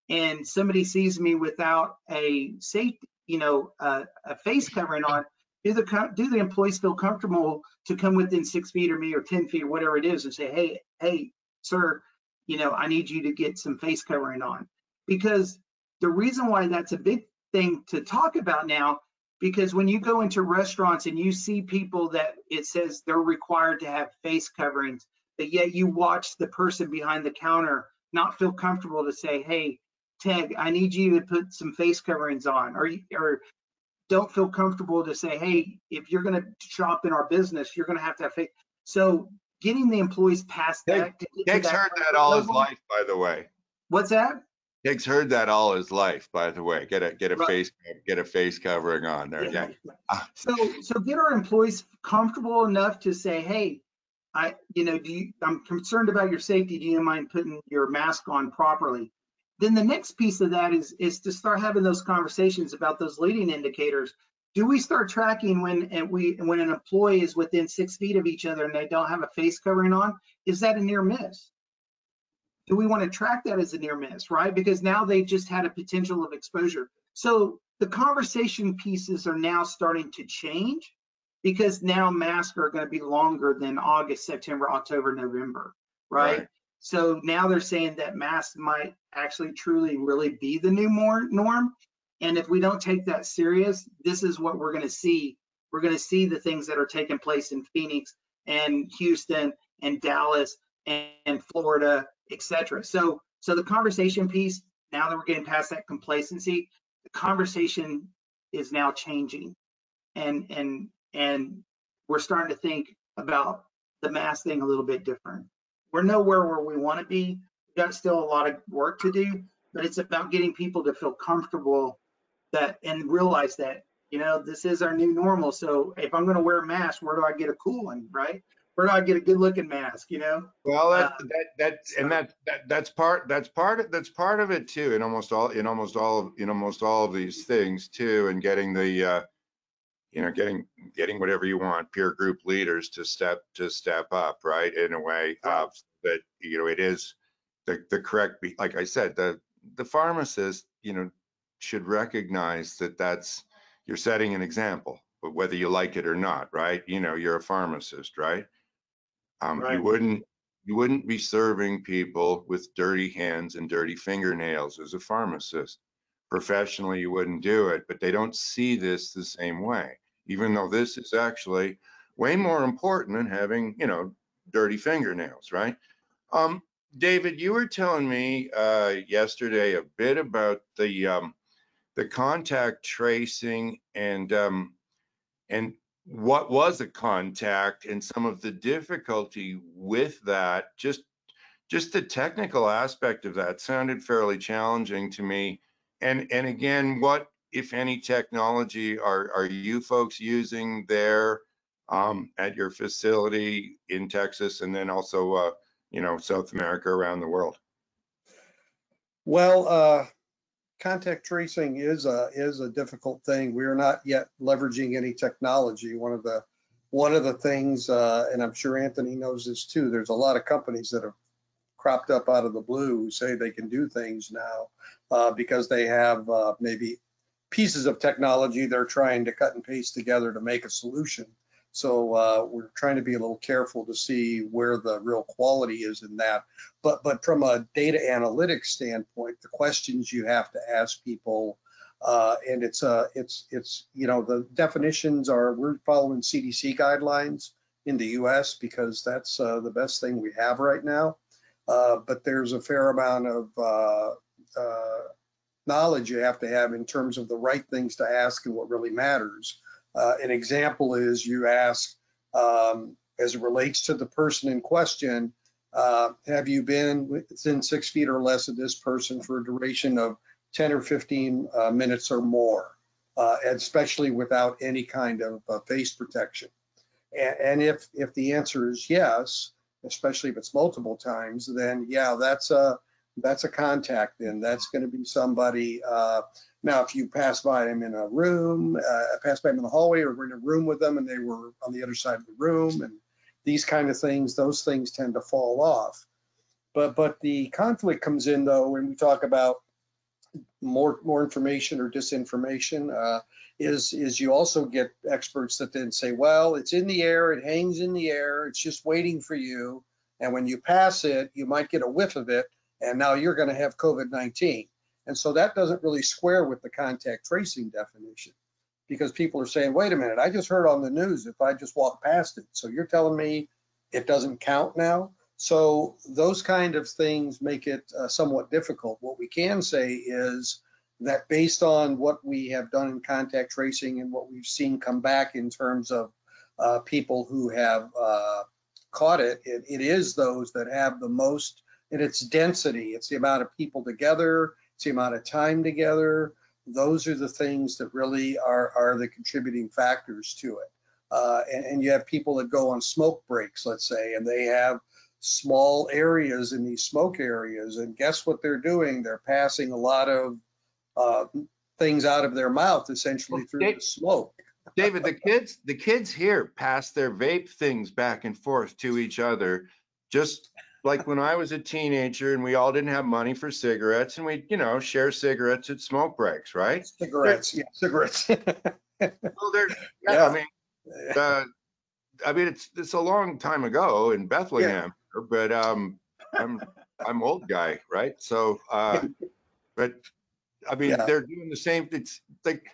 and somebody sees me without a safety, you know, uh, a face covering on, do the do the employees feel comfortable to come within six feet of me or 10 feet or whatever it is and say, hey, hey, sir, you know, I need you to get some face covering on. Because the reason why that's a big thing to talk about now, because when you go into restaurants and you see people that it says they're required to have face coverings, but yet you watch the person behind the counter not feel comfortable to say, hey, Ted, I need you to put some face coverings on, or, or don't feel comfortable to say, hey, if you're going to shop in our business, you're going to have to have faith. So getting the employees past that. Dick's heard that all his life, by the way. What's that? Dick's heard that all his life, by the way. Get a get a right. face get a face covering on there. Yeah. yeah. So so get our employees comfortable enough to say, hey, I you know, do you, I'm concerned about your safety. Do you mind putting your mask on properly? Then the next piece of that is is to start having those conversations about those leading indicators. Do we start tracking when and we when an employee is within six feet of each other and they don't have a face covering on? Is that a near miss? Do we want to track that as a near miss, right? Because now they just had a potential of exposure. So the conversation pieces are now starting to change because now masks are going to be longer than August, September, October, November, right? right. So now they're saying that masks might actually truly really be the new more norm. And if we don't take that serious, this is what we're going to see. We're going to see the things that are taking place in Phoenix and Houston and Dallas and, and Florida, etc. So, so the conversation piece. Now that we're getting past that complacency, the conversation is now changing, and and and we're starting to think about the mass thing a little bit different we're nowhere where we want to be. We've got still a lot of work to do, but it's about getting people to feel comfortable that and realize that you know this is our new normal. So if I'm going to wear a mask, where do I get a cool one, right? Where do I get a good looking mask? You know. Well, that, uh, that that and that, that that's part that's part of, that's part of it too. In almost all in almost all of in almost all of these things too, and getting the uh, you know getting getting whatever you want peer group leaders to step to step up right in a way uh, that you know it is the the correct like i said the the pharmacist you know should recognize that that's you're setting an example but whether you like it or not right you know you're a pharmacist right? Um right. you wouldn't you wouldn't be serving people with dirty hands and dirty fingernails as a pharmacist professionally you wouldn't do it, but they don't see this the same way, even though this is actually way more important than having, you know, dirty fingernails, right? Um, David, you were telling me uh, yesterday a bit about the um, the contact tracing and um, and what was a contact and some of the difficulty with that. Just just the technical aspect of that sounded fairly challenging to me. And and again, what if any technology are are you folks using there um, at your facility in Texas, and then also uh, you know South America around the world? Well, uh, contact tracing is a is a difficult thing. We are not yet leveraging any technology. One of the one of the things, uh, and I'm sure Anthony knows this too. There's a lot of companies that have cropped up out of the blue who say they can do things now uh, because they have uh, maybe pieces of technology they're trying to cut and paste together to make a solution. So uh, we're trying to be a little careful to see where the real quality is in that. But but from a data analytics standpoint, the questions you have to ask people, uh, and it's uh it's it's you know the definitions are we're following CDC guidelines in the U.S. because that's uh, the best thing we have right now. Uh, but there's a fair amount of uh, knowledge you have to have in terms of the right things to ask and what really matters. Uh, an example is you ask, um, as it relates to the person in question, uh, have you been within six feet or less of this person for a duration of 10 or 15 uh, minutes or more, uh, especially without any kind of uh, face protection. And, and if if the answer is yes, especially if it's multiple times, then yeah, that's a that's a contact. Then that's going to be somebody. Uh, now, if you pass by them in a room, uh, pass by them in the hallway, or we're in a room with them and they were on the other side of the room, and these kind of things, those things tend to fall off. But but the conflict comes in though when we talk about more more information or disinformation. Uh, is is you also get experts that then say, well, it's in the air, it hangs in the air, it's just waiting for you, and when you pass it, you might get a whiff of it, and now you're going to have COVID-19. And so that doesn't really square with the contact tracing definition because people are saying, wait a minute, I just heard on the news if I just walk past it. So you're telling me it doesn't count now? So those kind of things make it uh, somewhat difficult. What we can say is that based on what we have done in contact tracing and what we've seen come back in terms of uh, people who have uh, caught it, it, it is those that have the most in its density. It's the amount of people together, it's the amount of time together. Those are the things that really are, are the contributing factors to it. Uh, and, and you have people that go on smoke breaks, let's say, and they have small areas in these smoke areas. And guess what they're doing? They're passing a lot of uh, things out of their mouth essentially through Dave, the smoke. David, the kids, the kids here pass their vape things back and forth to each other, just like when I was a teenager and we all didn't have money for cigarettes and we, you know, share cigarettes at smoke breaks, right? Cigarettes, yeah, cigarettes. well, there, yeah, yeah, I mean, uh, I mean, it's it's a long time ago in Bethlehem, yeah. but um, I'm I'm old guy, right? So, uh, but I mean, yeah. they're doing the same. It's like,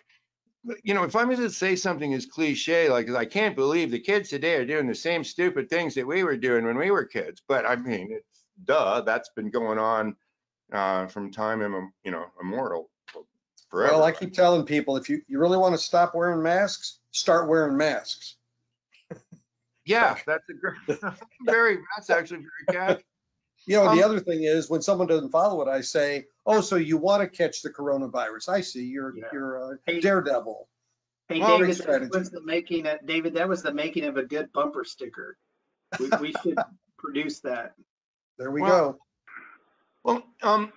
you know, if I'm going to say something as cliche, like I can't believe the kids today are doing the same stupid things that we were doing when we were kids. But I mean, it's duh, that's been going on uh, from time, Im- you know, immortal forever. Well, I keep telling people, if you, you really want to stop wearing masks, start wearing masks. yeah, that's a great, very, that's actually very catchy. You know, um, the other thing is when someone doesn't follow it, I say, "Oh, so you want to catch the coronavirus? I see. You're yeah. you're a hey, daredevil." Hey, well, David, that was the making of, David. That was the making of a good bumper sticker. We, we should produce that. There we well, go. Well, um,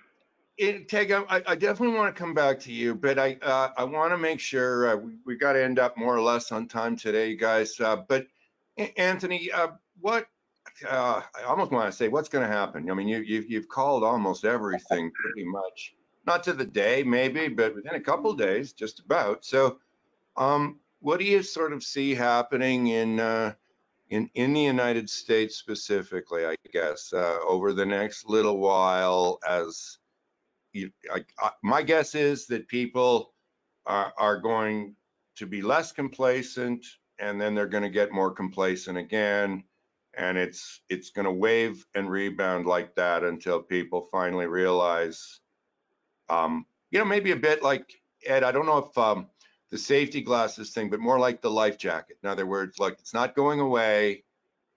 it, Teg, I, I, definitely want to come back to you, but I uh, I want to make sure uh, we, we got to end up more or less on time today, guys. Uh, but Anthony, uh, what uh, I almost want to say what's going to happen. I mean, you, you've, you've called almost everything pretty much, not to the day maybe, but within a couple days, just about. So, um, what do you sort of see happening in uh, in in the United States specifically? I guess uh, over the next little while, as you, I, I, my guess is that people are, are going to be less complacent, and then they're going to get more complacent again and it's it's going to wave and rebound like that until people finally realize um, you know maybe a bit like ed i don't know if um, the safety glasses thing but more like the life jacket. In other words like it's not going away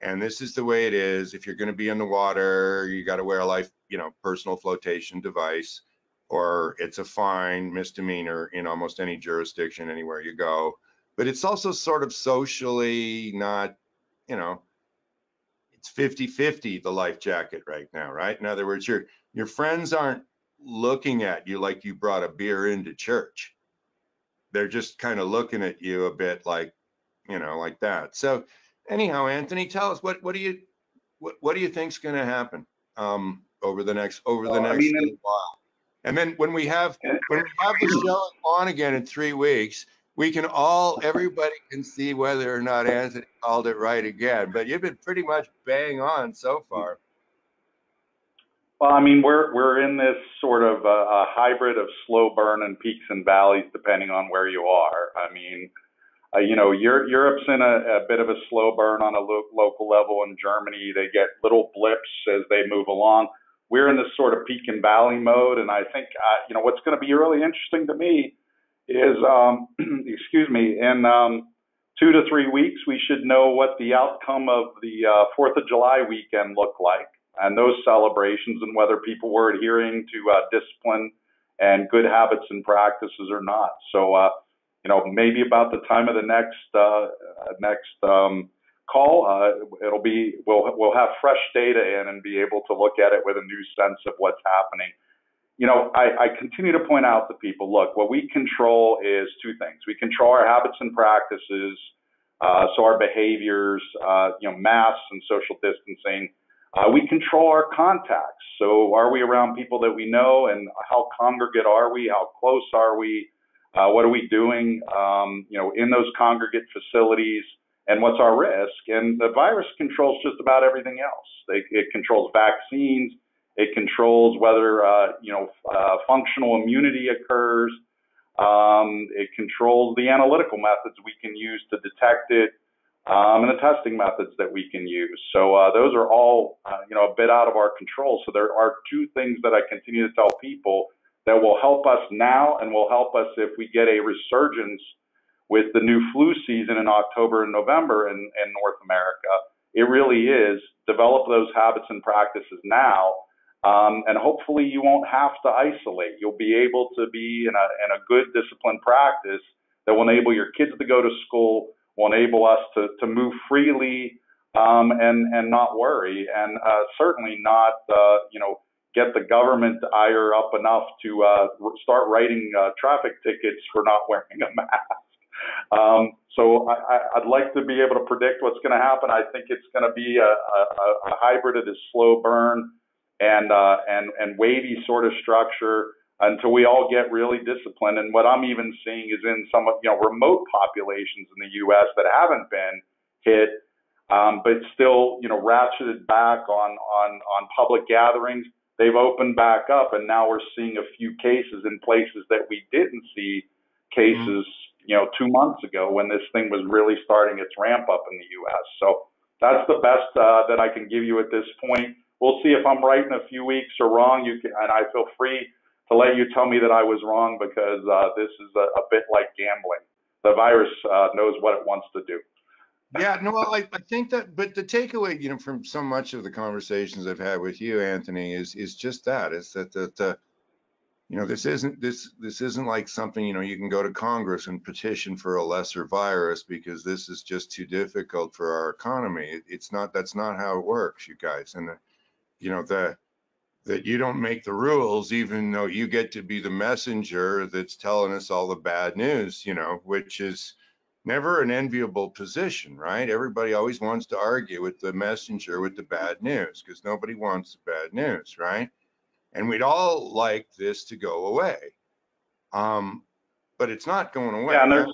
and this is the way it is. If you're going to be in the water you got to wear a life you know personal flotation device or it's a fine misdemeanor in almost any jurisdiction anywhere you go. But it's also sort of socially not you know it's 50 50 the life jacket right now right? In other words your your friends aren't looking at you like you brought a beer into church. They're just kind of looking at you a bit like you know like that. So anyhow anthony tell us what what do you what, what do you think's going to happen um over the next over the next I mean, while? And then when we have when we have the show on again in three weeks we can all, everybody can see whether or not Anthony called it right again. But you've been pretty much bang on so far. Well, I mean, we're we're in this sort of a, a hybrid of slow burn and peaks and valleys, depending on where you are. I mean, uh, you know, Europe, Europe's in a, a bit of a slow burn on a lo- local level. In Germany, they get little blips as they move along. We're in this sort of peak and valley mode, and I think, uh, you know, what's going to be really interesting to me is, um, excuse me, in um, two to three weeks, we should know what the outcome of the uh, Fourth of July weekend looked like and those celebrations and whether people were adhering to uh, discipline and good habits and practices or not. So, uh, you know, maybe about the time of the next uh, next um, call, uh, it'll be we'll we'll have fresh data in and be able to look at it with a new sense of what's happening. You know, I, I continue to point out to people, look, what we control is two things. We control our habits and practices, uh, so our behaviors, uh, you know, masks and social distancing. Uh, we control our contacts. So are we around people that we know and how congregate are we? How close are we? Uh, what are we doing, um, you know, in those congregate facilities? and what's our risk? And the virus controls just about everything else. It, it controls vaccines. It controls whether uh, you know uh, functional immunity occurs. Um, it controls the analytical methods we can use to detect it, um, and the testing methods that we can use. So uh, those are all uh, you know a bit out of our control. So there are two things that I continue to tell people that will help us now and will help us if we get a resurgence with the new flu season in October and November in, in North America. It really is develop those habits and practices now. Um, and hopefully you won't have to isolate. You'll be able to be in a, in a good disciplined practice that will enable your kids to go to school, will enable us to, to move freely um, and, and not worry, and uh, certainly not, uh, you know, get the government to ire up enough to uh, start writing uh, traffic tickets for not wearing a mask. Um, so I, would like to be able to predict what's going to happen. I think it's going to be a, a, a hybrid of this slow burn and uh, and and wavy sort of structure until we all get really disciplined. And what I'm even seeing is in some you know remote populations in the U.S. that haven't been hit, um, but still you know ratcheted back on on on public gatherings. They've opened back up, and now we're seeing a few cases in places that we didn't see cases you know, two months ago when this thing was really starting its ramp up in the U.S. So that's the best uh, that I can give you at this point. We'll see if I'm right in a few weeks or wrong. You can, and I feel free to let you tell me that I was wrong because uh, this is a, a, bit like gambling. The virus uh, knows what it wants to do. Yeah, no, I, I think that, but the takeaway, you know, from so much of the conversations I've had with you, Anthony, is is just that: is that the, the you know this isn't this this isn't like something you know you can go to congress and petition for a lesser virus because this is just too difficult for our economy it, it's not that's not how it works you guys and you know the that you don't make the rules even though you get to be the messenger that's telling us all the bad news you know which is never an enviable position right everybody always wants to argue with the messenger with the bad news because nobody wants the bad news right and we'd all like this to go away. Um, but it's not going away. Yeah, and there's,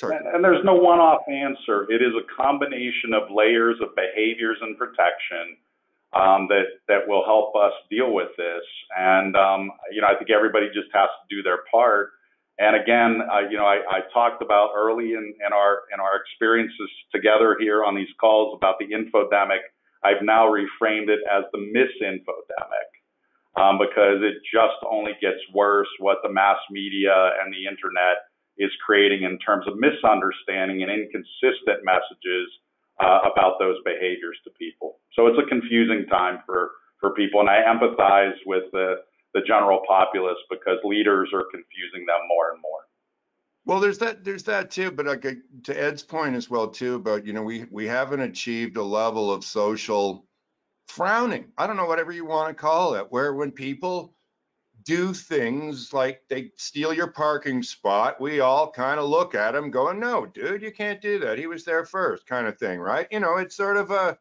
Sorry. and there's no one-off answer. It is a combination of layers of behaviors and protection um, that that will help us deal with this. And um, you know, I think everybody just has to do their part. And again, uh, you know, I, I, talked about early in, in, our in our experiences together here on these calls about the infodemic. I've now reframed it as the misinfodemic um, because it just only gets worse what the mass media and the internet is creating in terms of misunderstanding and inconsistent messages uh, about those behaviors to people. So it's a confusing time for, for people, and I empathize with the, the general populace because leaders are confusing them more and more. Well, there's that there's that too, but like to Ed's point as well too about you know we we haven't achieved a level of social frowning. I don't know, whatever you want to call it, where when people do things like they steal your parking spot, we all kind of look at them going, no, dude, you can't do that. He was there first, kind of thing, right? You know, it's sort of a,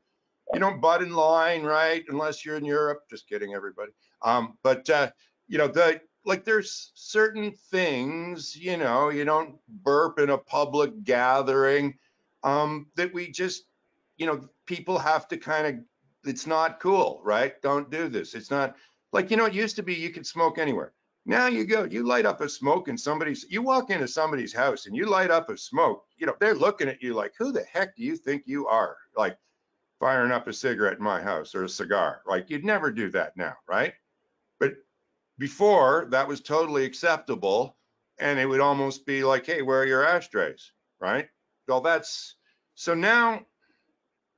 you don't butt in line, right? Unless you're in Europe. Just kidding, everybody. Um, but, uh, you know, the, like there's certain things, you know, you don't burp in a public gathering um, that we just, you know, people have to kind of it's not cool, right? Don't do this. It's not like, you know, it used to be you could smoke anywhere. Now you go, you light up a smoke in somebody's, you walk into somebody's house and you light up a smoke, you know, they're looking at you like, who the heck do you think you are? Like firing up a cigarette in my house or a cigar. Like you'd never do that now, right? But before that was totally acceptable and it would almost be like, hey, where are your ashtrays, right? Well, that's so now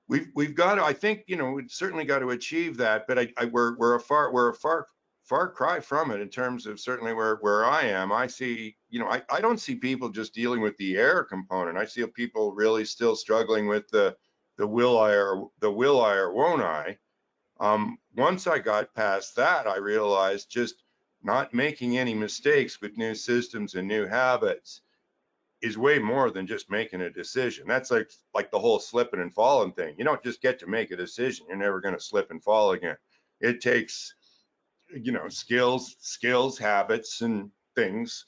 we've we've got to. I think you know we've certainly got to achieve that. But I, I we're we're a far we're a far far cry from it in terms of certainly where, where I am. I see, you know, I, I don't see people just dealing with the air component. I see people really still struggling with the, the will I or the will I or won't I. Um, once I got past that, I realized just not making any mistakes with new systems and new habits is way more than just making a decision. That's like like the whole slipping and falling thing. You don't just get to make a decision. You're never going to slip and fall again. It takes you know skills, skills, habits and things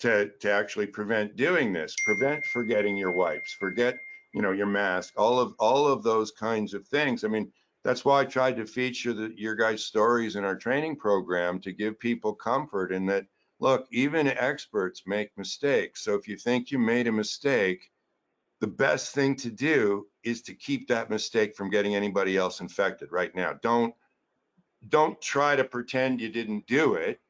to to actually prevent doing this. Prevent forgetting your wipes, forget, you know, your mask, all of all of those kinds of things. I mean, that's why I tried to feature the, your guys' stories in our training program to give people comfort in that, look, even experts make mistakes. So if you think you made a mistake, the best thing to do is to keep that mistake from getting anybody else infected right now. Don't don't try to pretend you didn't do it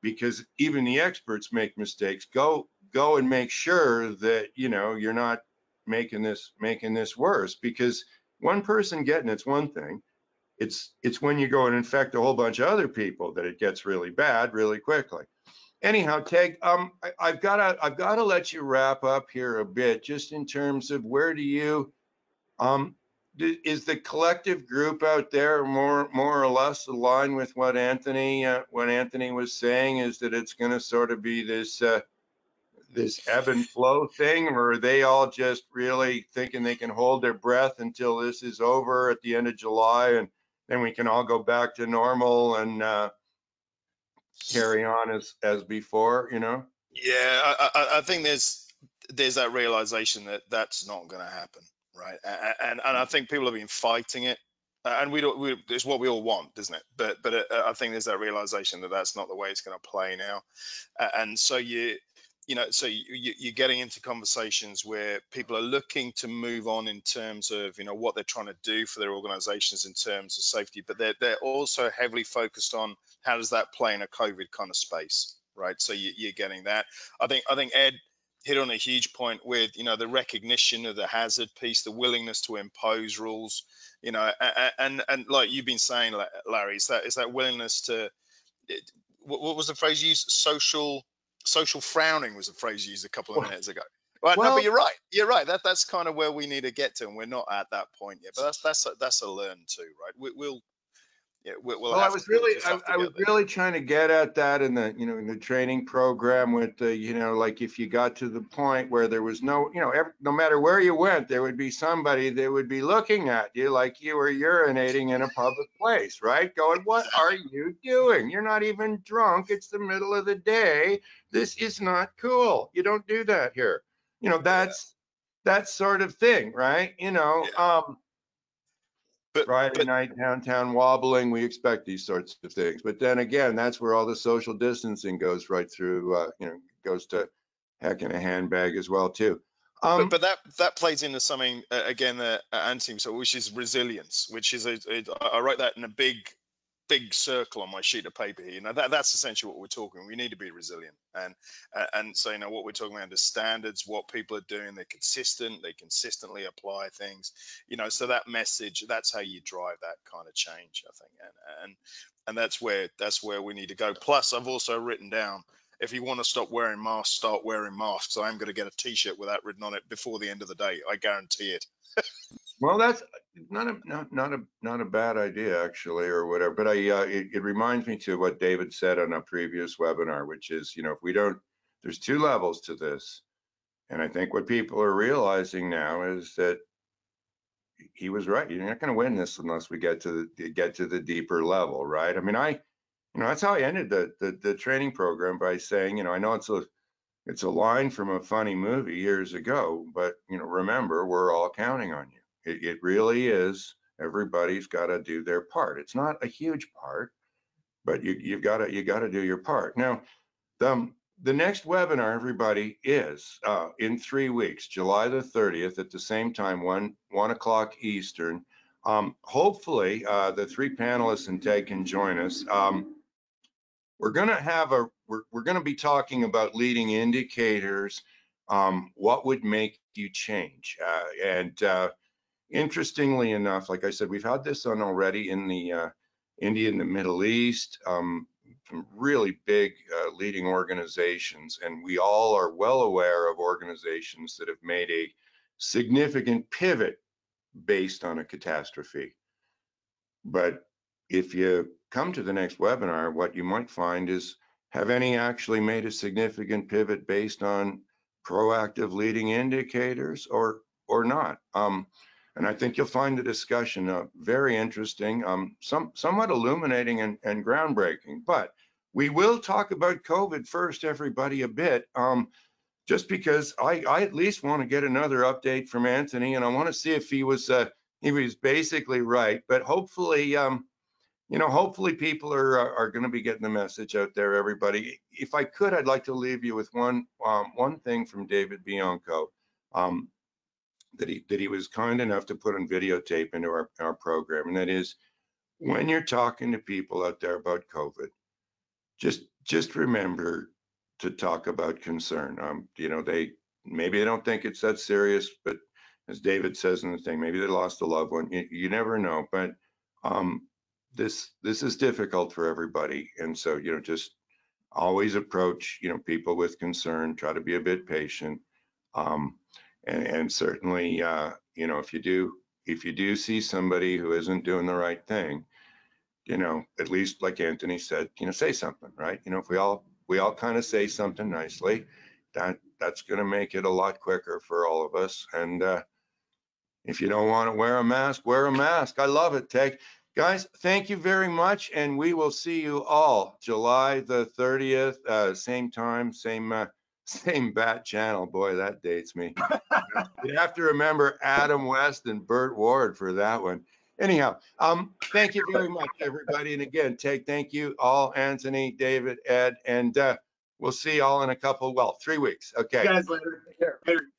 because even the experts make mistakes. Go go and make sure that you know you're not making this making this worse because one person getting it's one thing. It's it's when you go and infect a whole bunch of other people that it gets really bad really quickly. Anyhow, Teg, um, I, have got to I've got to let you wrap up here a bit, just in terms of where do you, um, is the collective group out there more more or less aligned with what Anthony uh, what Anthony was saying? Is that it's going to sort of be this uh, this ebb and flow thing, or are they all just really thinking they can hold their breath until this is over at the end of July, and then we can all go back to normal and uh, carry on as as before? You know? Yeah, I, I, I think there's there's that realization that that's not going to happen, right? And, and I think people have been fighting it and we don't we, it's what we all want isn't it but but uh, i think there's that realization that that's not the way it's going to play now and so you you know, so you, you're getting into conversations where people are looking to move on in terms of, you know, what they're trying to do for their organizations in terms of safety, but they're, they're also heavily focused on how does that play in a COVID kind of space, right? So you, you're getting that. I think, I think Ed hit on a huge point with, you know, the recognition of the hazard piece, the willingness to impose rules, you know, and, and, and like you've been saying, Larry, is that, is that willingness to, what was the phrase used? Social, social frowning was a phrase you used a couple of minutes ago. Right, well, no, but you're right. You're right. That that's kind of where we need to get to, and we're not at that point yet. But that's that's a, that's a learn too, right? We, will yeah, we'll, well, I was really, I, I, was really trying to get at that in the, you know, in the training program with the, you know, like if you got to the point where there was no, you know, every, no matter where you went, there would be somebody that would be looking at you like you were urinating in a public place, right? Going, what are you doing? You're not even drunk. It's the middle of the day. This is not cool. You don't do that here. You know, that's yeah. that sort of thing, right? You know, yeah. um, but, Friday but, night downtown wobbling, we expect these sorts of things. But then again, that's where all the social distancing goes right through, uh, you know, goes to heck in a handbag as well too. Um, but, but, that that plays into something uh, again that uh, so which is resilience, which is a, a, I write that in a big big circle on my sheet of paper here. You know, that, that's essentially what we're talking. We need to be resilient, and uh, and so you know what we're talking about is standards, what people are doing. They're consistent. They consistently apply things. You know, so that message. That's how you drive that kind of change. I think, and and and that's where that's where we need to go. Plus, I've also written down. If you want to stop wearing masks, start wearing masks. I am going to get a T-shirt with that written on it before the end of the day. I guarantee it. Well, that's not a not, not a not a bad idea actually, or whatever. But I uh, it, it reminds me to what David said on a previous webinar, which is you know if we don't, there's two levels to this, and I think what people are realizing now is that he was right. You're not going to win this unless we get to the get to the deeper level, right? I mean, I you know that's how I ended the the, the training program by saying, you know, I know it's a it's a line from a funny movie years ago, but you know, remember, we're all counting on you. It, it really is. Everybody's got to do their part. It's not a huge part, but you, you've got to you got to do your part. Now, the the next webinar, everybody, is uh, in three weeks, July the 30th, at the same time, one one o'clock Eastern. Um, hopefully, uh, the three panelists and Ted can join us. Um, we're going to have a we're, we're going to be talking about leading indicators. Um, what would make you change? Uh, and uh, interestingly enough, like I said, we've had this on already in the uh, India and the Middle East, um, some really big uh, leading organizations. And we all are well aware of organizations that have made a significant pivot based on a catastrophe. But if you come to the next webinar, what you might find is have any actually made a significant pivot based on proactive leading indicators or or not? Um, and I think you'll find the discussion uh, very interesting, um, some somewhat illuminating and, and groundbreaking. But we will talk about COVID first, everybody, a bit. Um, just because I, I at least want to get another update from Anthony, and I want to see if he was uh, he was basically right. But hopefully, um, you know, hopefully people are are, are going to be getting the message out there. Everybody, if I could, I'd like to leave you with one um, one thing from David Bianco um, that he that he was kind enough to put on videotape into our our program, and that is when you're talking to people out there about COVID, just just remember to talk about concern. Um, you know, they maybe they don't think it's that serious, but as David says in the thing, maybe they lost a loved one. You, you never know, but um, this this is difficult for everybody, and so you know, just always approach you know people with concern. Try to be a bit patient, um, and, and certainly uh, you know if you do if you do see somebody who isn't doing the right thing, you know, at least like Anthony said, you know, say something, right? You know, if we all we all kind of say something nicely, that that's going to make it a lot quicker for all of us. And uh, if you don't want to wear a mask, wear a mask. I love it, Teg. Guys, thank you very much, and we will see you all July the 30th, uh, same time, same uh, same bat channel. Boy, that dates me. you have to remember Adam West and Burt Ward for that one anyhow, um, thank you very much, everybody. And again, take thank you all, Anthony, David, Ed, and uh, we'll see you all in a couple, well, three weeks. Okay. guys later.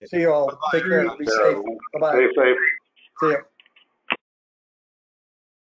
See you all. Take care. Be safe. Bye-bye. Stay safe. See you.